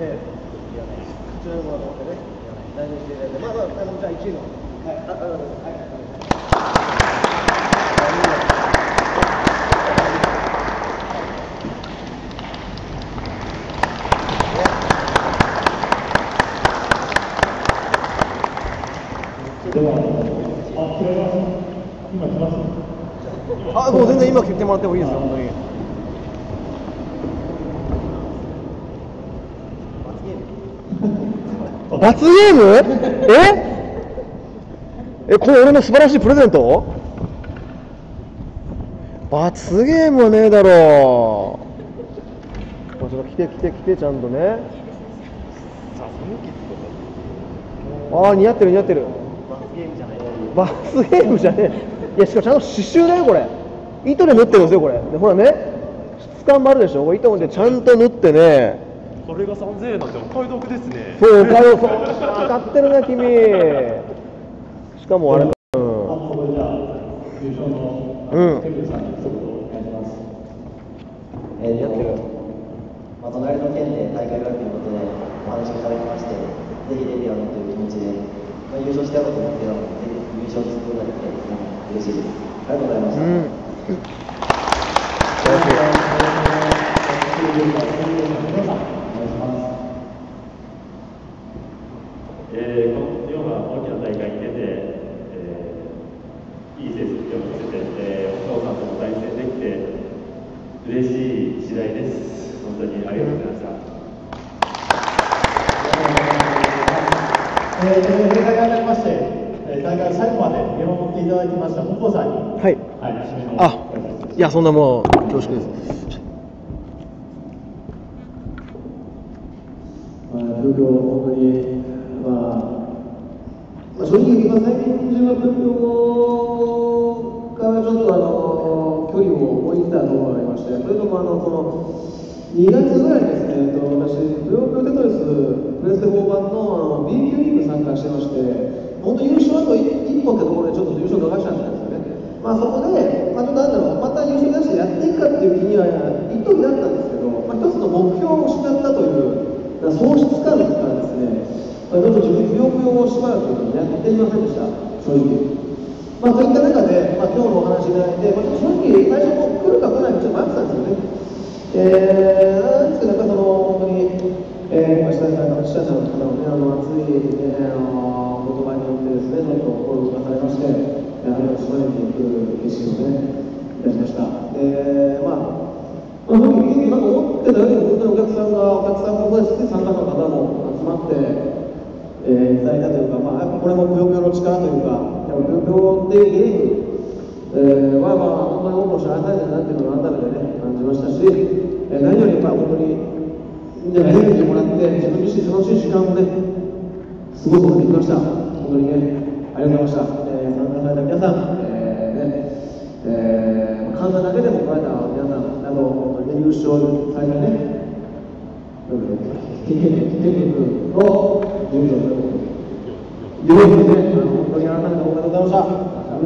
B: えー、こちらのものだと思ってね。大事にしていただいて、まあまあ、あのじゃあ1位の、はい、あ、あ、あ、はい、
H: では、あ、切られます。今来ます。
B: あ、もう全然今切ってもらってもいいですよ、本当に。罰ゲーム？え？え、これ俺の素晴らしいプレゼント？罰ゲームはねえだろう。ちょっと来て来て来てちゃんとね。ああ、似合ってる似合ってる。罰ゲームじゃねえ。いや、しかもちゃんと刺繍だよ、これ。糸で縫ってるんですよ、これ。でほらね、質感もあるでしょ。これ糸でちゃんと縫ってね。
E: これが3000円なんてお買い得ですね
B: そう、おかよ、そう、当たってるな、君。しかもあれ、うん。うん
H: ケンブルさんに一言お願いします。
K: えー、まあ、隣の県で大会があるということでお話をいただきまして、ぜひ出るようにという気持ちで、まあ、優勝したいこと思ってたので、ぜひ優勝することができて、うん嬉しいです。ありがとうございました。
B: うん。
E: えー、このような大きな大会に出て、えーいい成績を見せて、えー、お父さんとも対戦できて、嬉しい次第です。本当にありがとうございました。
H: えー、という振り返りになりまして、えー、大大会最後まで見守っていただきました本郷さんに、
C: はい
H: はい、締めの
C: あいやそんなもう恐縮です
B: まあ、風評、本当に、まあ、まあ、正直、まあ、最近中は風評からちょっとあの距離を置いたところがありまして、それともあのこの2月ぐらいですね、えっと私、ぷよぷよテトリスプレステ4版のあの B 級リーグ参加してまして、本当、優勝あと一一歩ってところでちょっと優勝逃したんですよね。まあ、そこで、まあ、ちょっとなんだろう、また優勝出してやっていくかっていう気には一時だったんですけど、まあ、一つの目標を失ったという。喪失感かですね、まあ、ちょっと自分、不要不要をしばらくやっていませんでした、正直。まあ、そういった中で、まあ、今日のお話いただいて、まあ、正直、最初も来るか来ないかちょっと迷ってたんですよね。えー、なんですけど、やっぱその、本当に、えー、今、下さんの記者の方のね、あの、熱い、ね、あの、言葉によってですね、ちょっと心を動かされまして、やはり島根に行く決心をね、いたしました。えー、まあまあ、正直、なんか思ってたよりも、本当にお客さんが、お客さんもそうですし、参加者の方も集まって、えーいただいたというか、まあ、やっぱこれもぷよぷよの力というか、やっぱぷよぷよっていうゲーム、えー、は、まあ、本当に多くの人愛されてるなっていうのを改めてね、感じましたし、えー何より、まあ、本当に、みんなが元気もらって、自分自身楽しい時間をね、過ごすことができました。本当にね、ありがとうございました。えー参加された皆さん、えーね、えー、観覧だけでも来られた皆さん、あと、本当に優勝されたね、経験力を順調ということ、いうね、あの本当に改めておめでとうございました。うん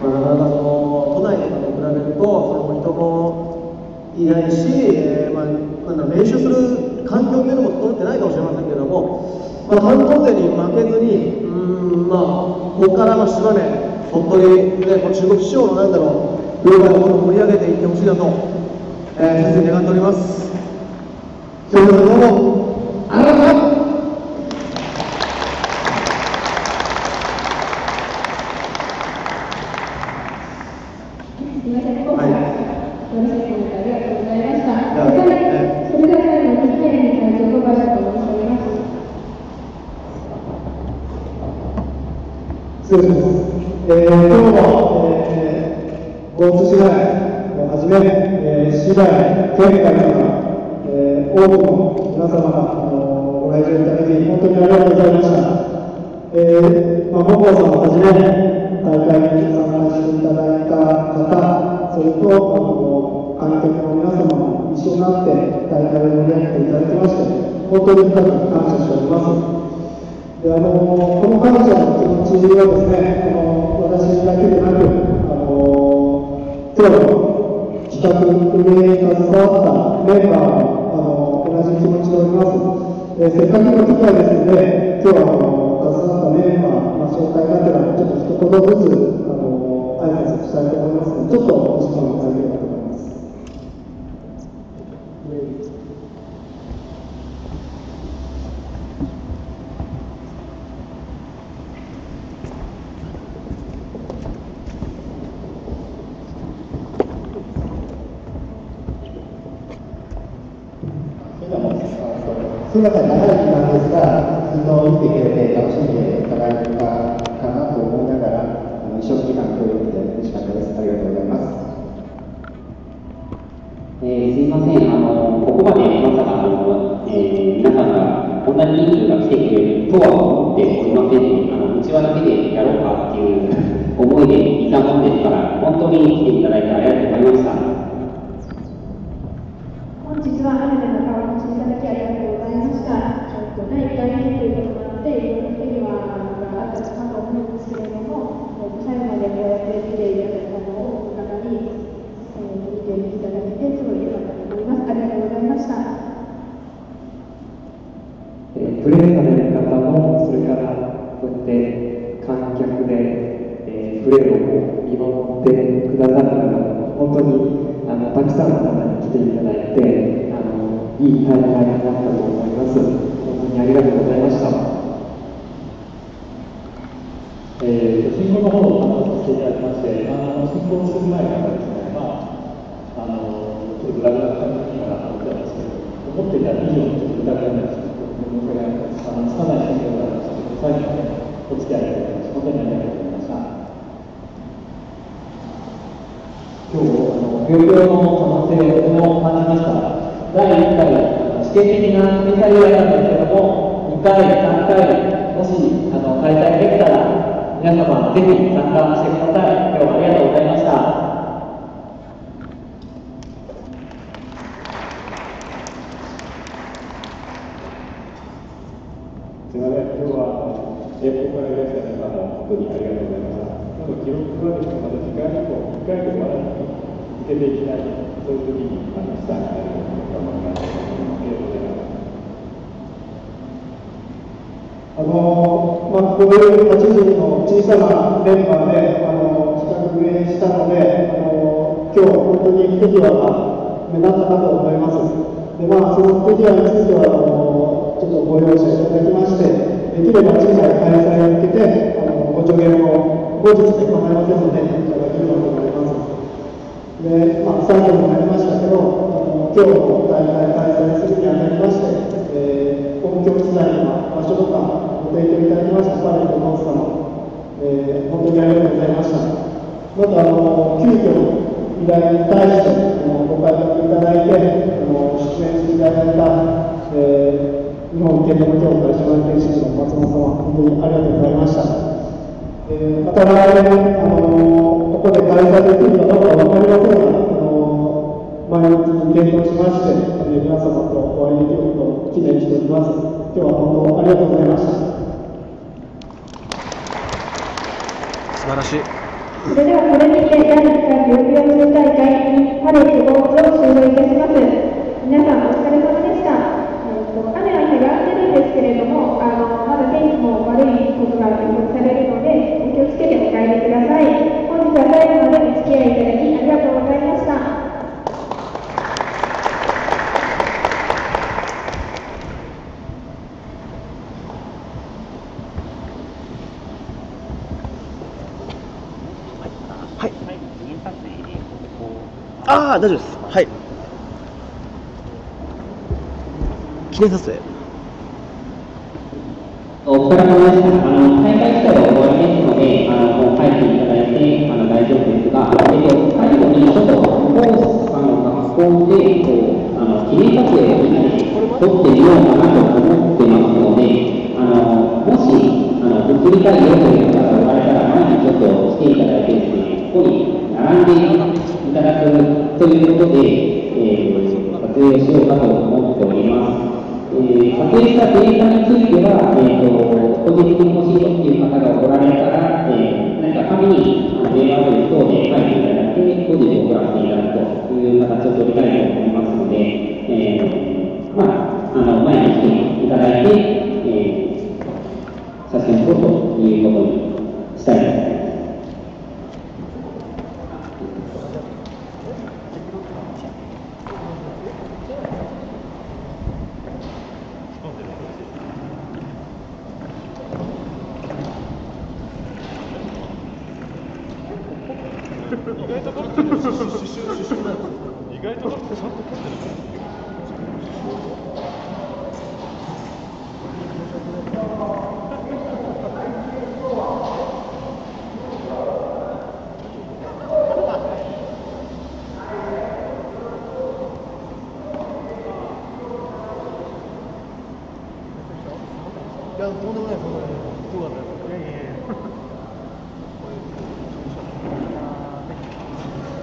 B: まあ、なかなかその都内とかと比べると、その人もいないし、えーまあ、なんだろう練習する環境っていうのも整ってないかもしれませんけども、まあ、関東勢に負けずに、うーん、まあ、ここからの島根、本当に、ね、この中国市場のなんだろう、業界を盛り上げていってほしいなと、えー、切に願っております。今日もどうも、ありがとうございました。
L: すみません、今回はよろしい今回ありがとうございました。
B: いや
L: それで
B: え
L: それでは最後にお付き合いに会長とバラと申し上げます。
H: 失礼します。えー、今日も、えー、交通市街をはじめ、えー、市外、県外から、えー、多くの皆様が、あのご来場いただき、本当にありがとうございました。えー、まあ、本郷さんをはじめ、大会に参加していただいた方、それと、あの観客の皆様も一緒になって大会を盛り上げていただきまして、本当に深く感謝しております。であのこの感謝の気持ちはですね、あの私だけでなく、あの今日の企画運営に携わったメンバーもあの同じ気持ちでおります。えせっかくの機会ですので、今日はあの携わったメンバー、まあ、紹介がてら、ちょっと一言ずつあの挨拶したいと思いますので、ちょっとお時間をいただければと思います。
M: すみません、長い時間ですが、ずっと見てくれて楽しんでいただいたかなと思いながら、一生懸命協力で嬉しかったです。ありがとうございます。
N: えーすいません、あのここまでまさかの、えー皆さんがこんなに人数が来てくれるとは思っておりませんで、あのうちわだけでやろうかっていう思いでいたもんですから、本当に来ていただいてありがとうございました。
L: 今お受け止めて
O: お会
H: 社の研修の松本様、本当にありがとうございました。えー、また来年、あのここで開催できるかどうか分かりませんが、あの前向きに検討しまして、えー、皆様とお会いできることを記念しております。今日は本当ありがとうございました。
B: 素晴らしい。
L: それではこれにて第1回代々木大会パレードを終了いたします。皆さんお疲れ様でした。えーが予測されるので、お気をつけてお帰りください。本日は最後までお付き合いいただきありがとうございました。
B: ああ大丈夫です。はい。記念撮影。
P: お疲れ様でした。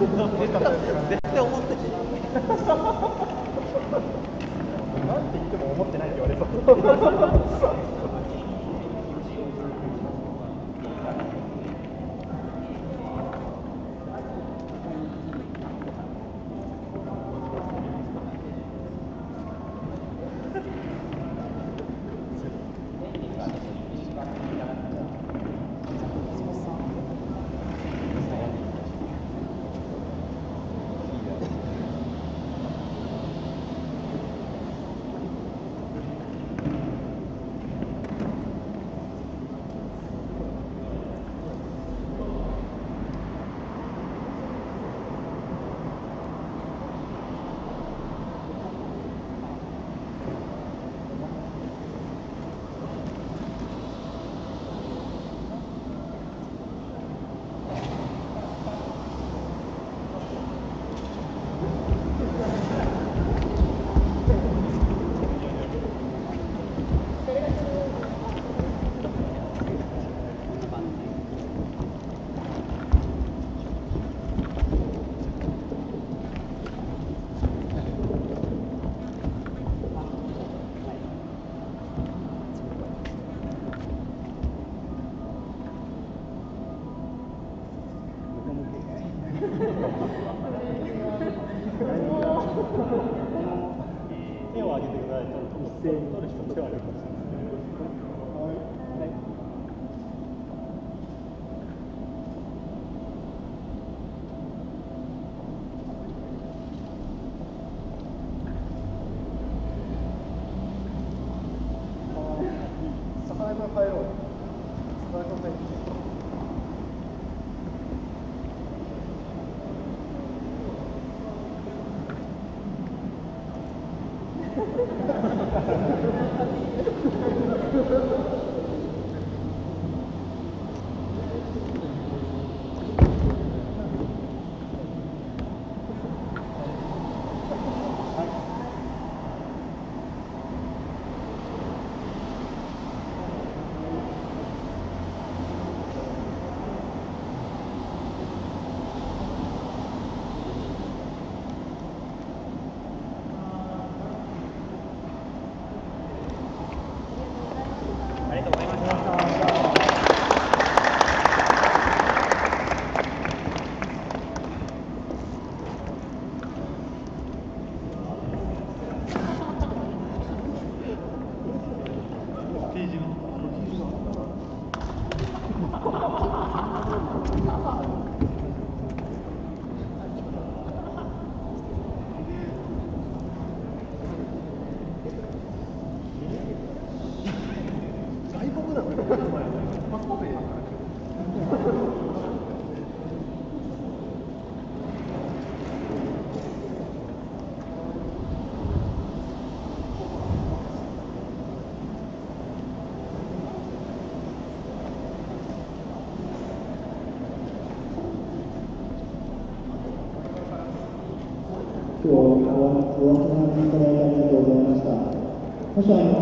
P: 絶対思ってたし。
F: なんて言っても思ってないって言われそう。もし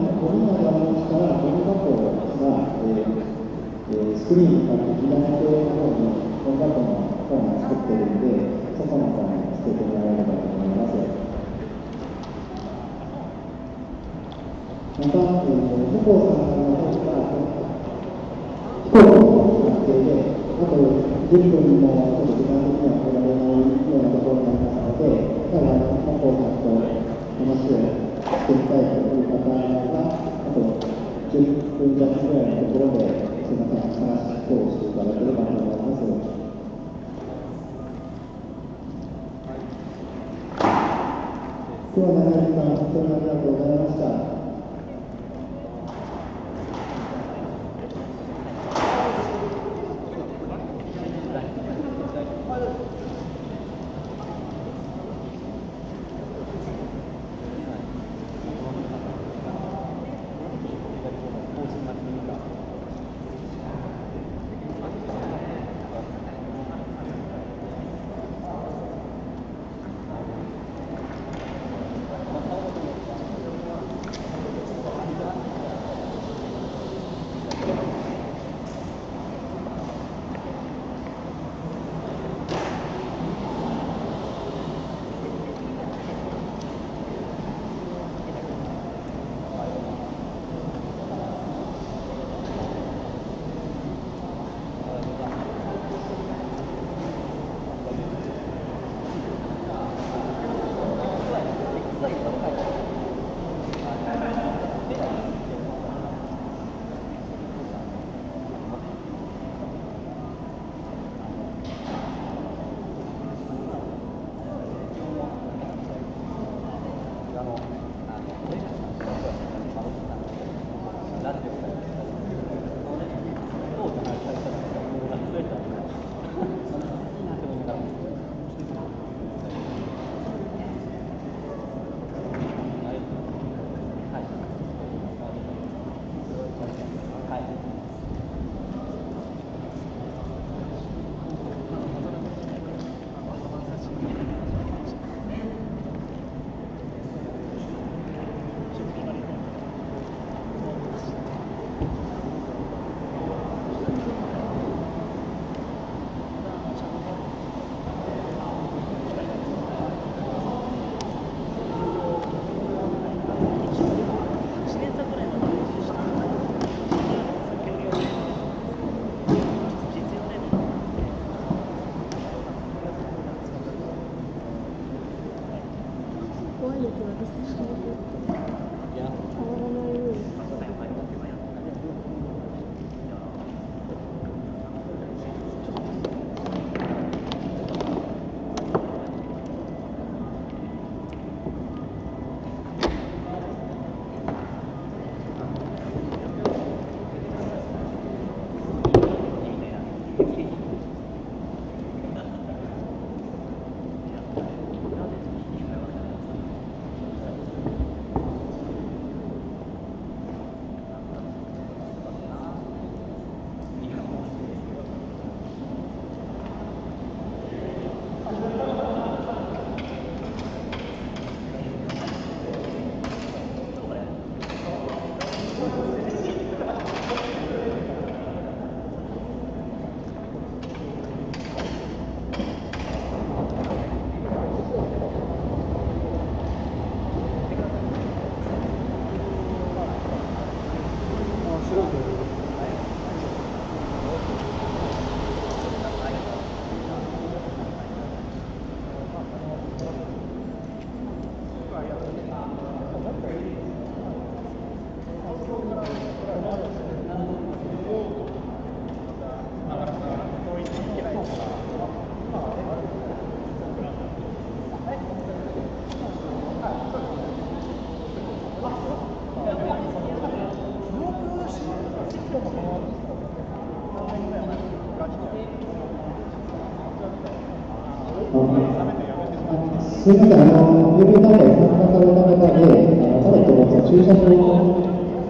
H: すみません、あ
M: の、郵便大会参加された方で、あの、ただと駐車場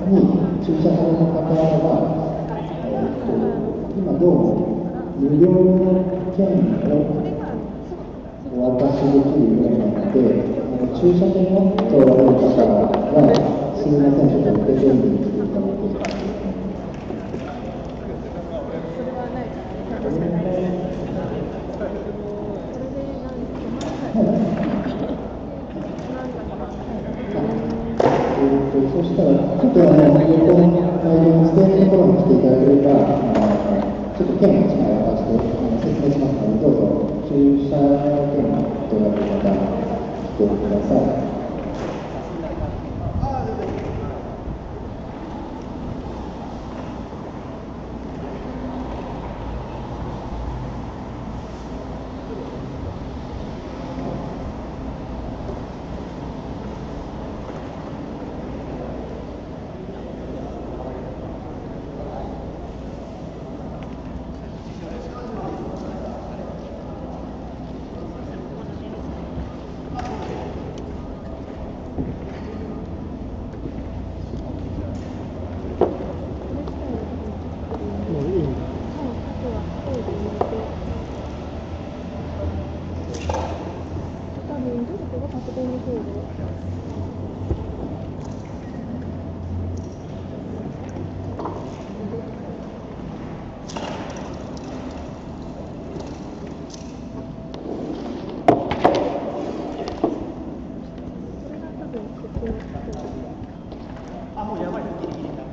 M: に駐車された方は、えっと、今どうも、無料券をお渡しできるようになって、あの駐車券を取られる方は、すみません、ちょっと受け取りに来ていただければ。そしたら、ちょっとあの、横の会場のステていただければ、あのちょっと券を1枚渡してあの説明しますので、どうぞ駐車券を取られる方、来てください。
F: もういいんだ
Q: 多分どこがパソコンの方で
F: あもうやばいギリギリだ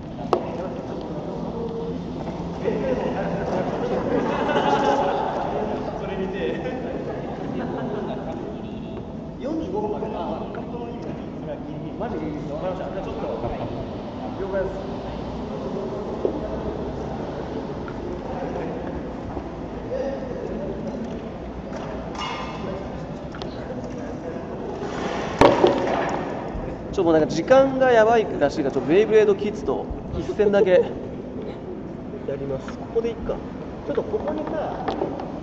F: それ見て45分まであ本当の意味がそれはギリギリマジギリギリわかりましたじゃあちょっと了解です
B: ちょっともうなんか時間がやばいらしいから、ちょっとベイブレードキッズと一戦だけやります。ここでいっか。ちょっとここにさ、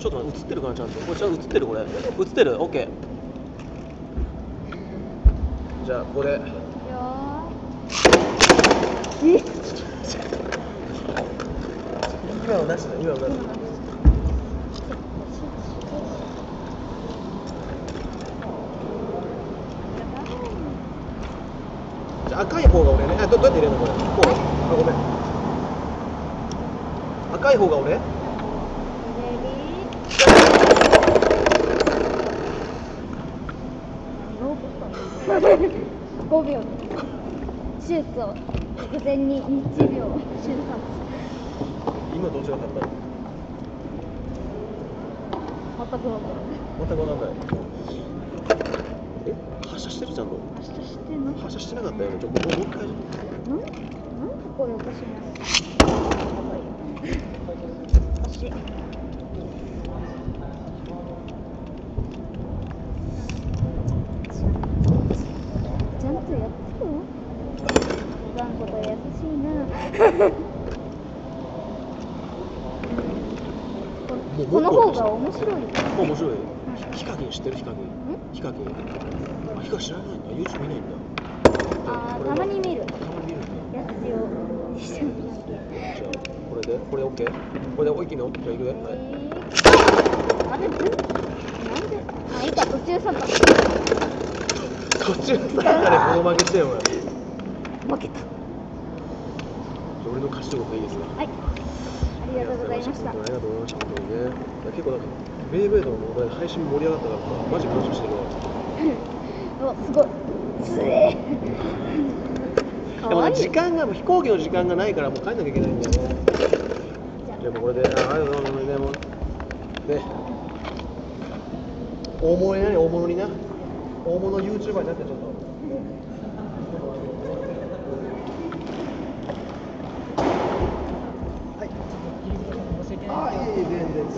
B: ちょっと映ってるかなちゃんと。これちゃ映ってるこれ。映ってる？OK じゃあこれ。よー今のなしだ今のなしだじゃあ赤い方が俺ね。あどどうやって入れるのこれ？こう。あごめん。赤い方が俺？
R: 1秒瞬発
B: 今どちらだった？
R: 全く分からない。
B: 全く分からない。え？発射してるちゃんと。
R: 発射してな
B: 発射してなかったよね。ちょっともう一回。
R: なん？なんかこれおかしいなやばいおかしいちゃんとやってよ頑固と優しいなここの面白い。
B: 面白い。ヒカキン知ってる？ヒカキン。ヒカキン。あヒカ知らない。んだ YouTube 見ないんだ。
R: あーたまに見る。
B: たまに見るんだ。
R: やつを一緒に
B: じゃあこれでこれ OK これでおいきのじゃあいくで、はい、
R: あれなんで？あいいか途中参加
B: 途中参加でボロ負けしてよ俺
R: 負けた。
B: 俺の勝ちということでいいですか
R: はい。ありがとうございました。
B: ありがとうございました。本当にね。結構なんかベイブレードのお題配信盛り上がったからマジ感謝してるわ
R: おすごいつえ
B: でもね時間がもう飛行機の時間がないからもう帰ん。なきゃいけないん。だよねじゃあもうこれであありがとうございますねもうね大物にな大物にな大物 YouTuber になってちょっとあいえいえ全然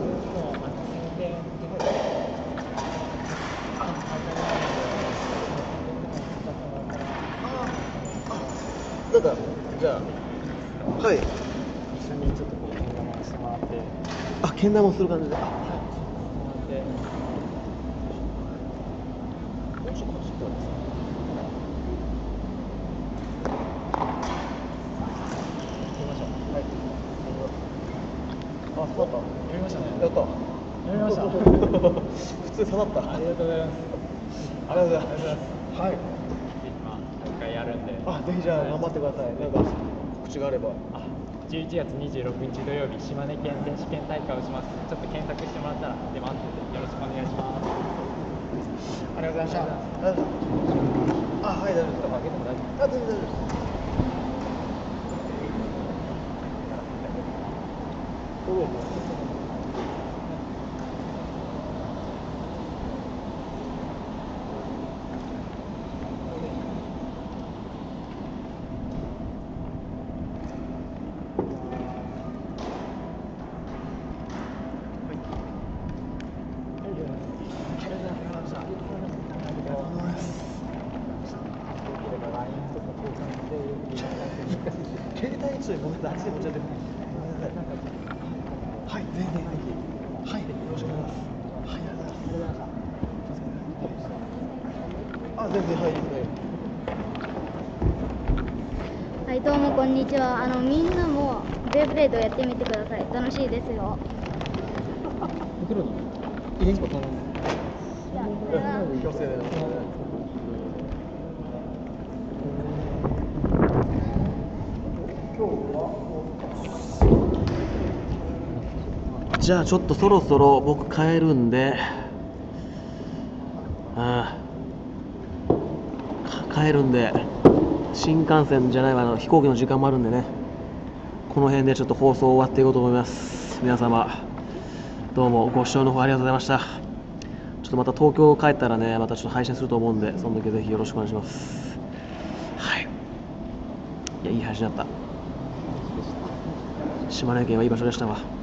B: なんかじゃあ。はい。
S: 一緒にちょっとこうけん玉してもらって。
B: あけん玉する感じであ
S: で
B: もうちょっとこっち行って
S: 行きましょうはいあそうだやりましたね
B: やった
S: やりました
B: 普通刺さった。
S: ありがとうございます。
B: ありがとうございます。はい。
S: 今大会やるんで
B: あぜひじゃあ頑張ってください。なんか口があれば。
S: あ11月26日土曜日島根県選手権大会をします。ちょっと検索してもらったら出ます。よろしくお願いします。
B: ありがとうございましたあはい大丈夫です。
S: 開けても大丈夫
B: あ全然大丈夫です。ど携帯一ごめんなさい、あっちで持ち上げてごめんなさい。はい、全然はい、よろしくお願いします。はい、ありがとうございます。あ、全然はい、はい。
R: はいどうもこんにちはあのみんなもベイドやってみてください。楽しいですよ。
S: 袋に入れんこ頼む
R: じゃあこれは
B: 強制で。じゃあちょっとそろそろ僕帰るんで、ああ。か帰るんで、新幹線じゃないわあの飛行機の時間もあるんでね、この辺でちょっと放送終わっていこうと思います。皆様、どうもご視聴の方ありがとうございました。ちょっとまた東京帰ったらね、またちょっと配信すると思うんで、その時ぜひよろしくお願いします。はい。いや、いい配信だった。島根県はいい場所でしたわ。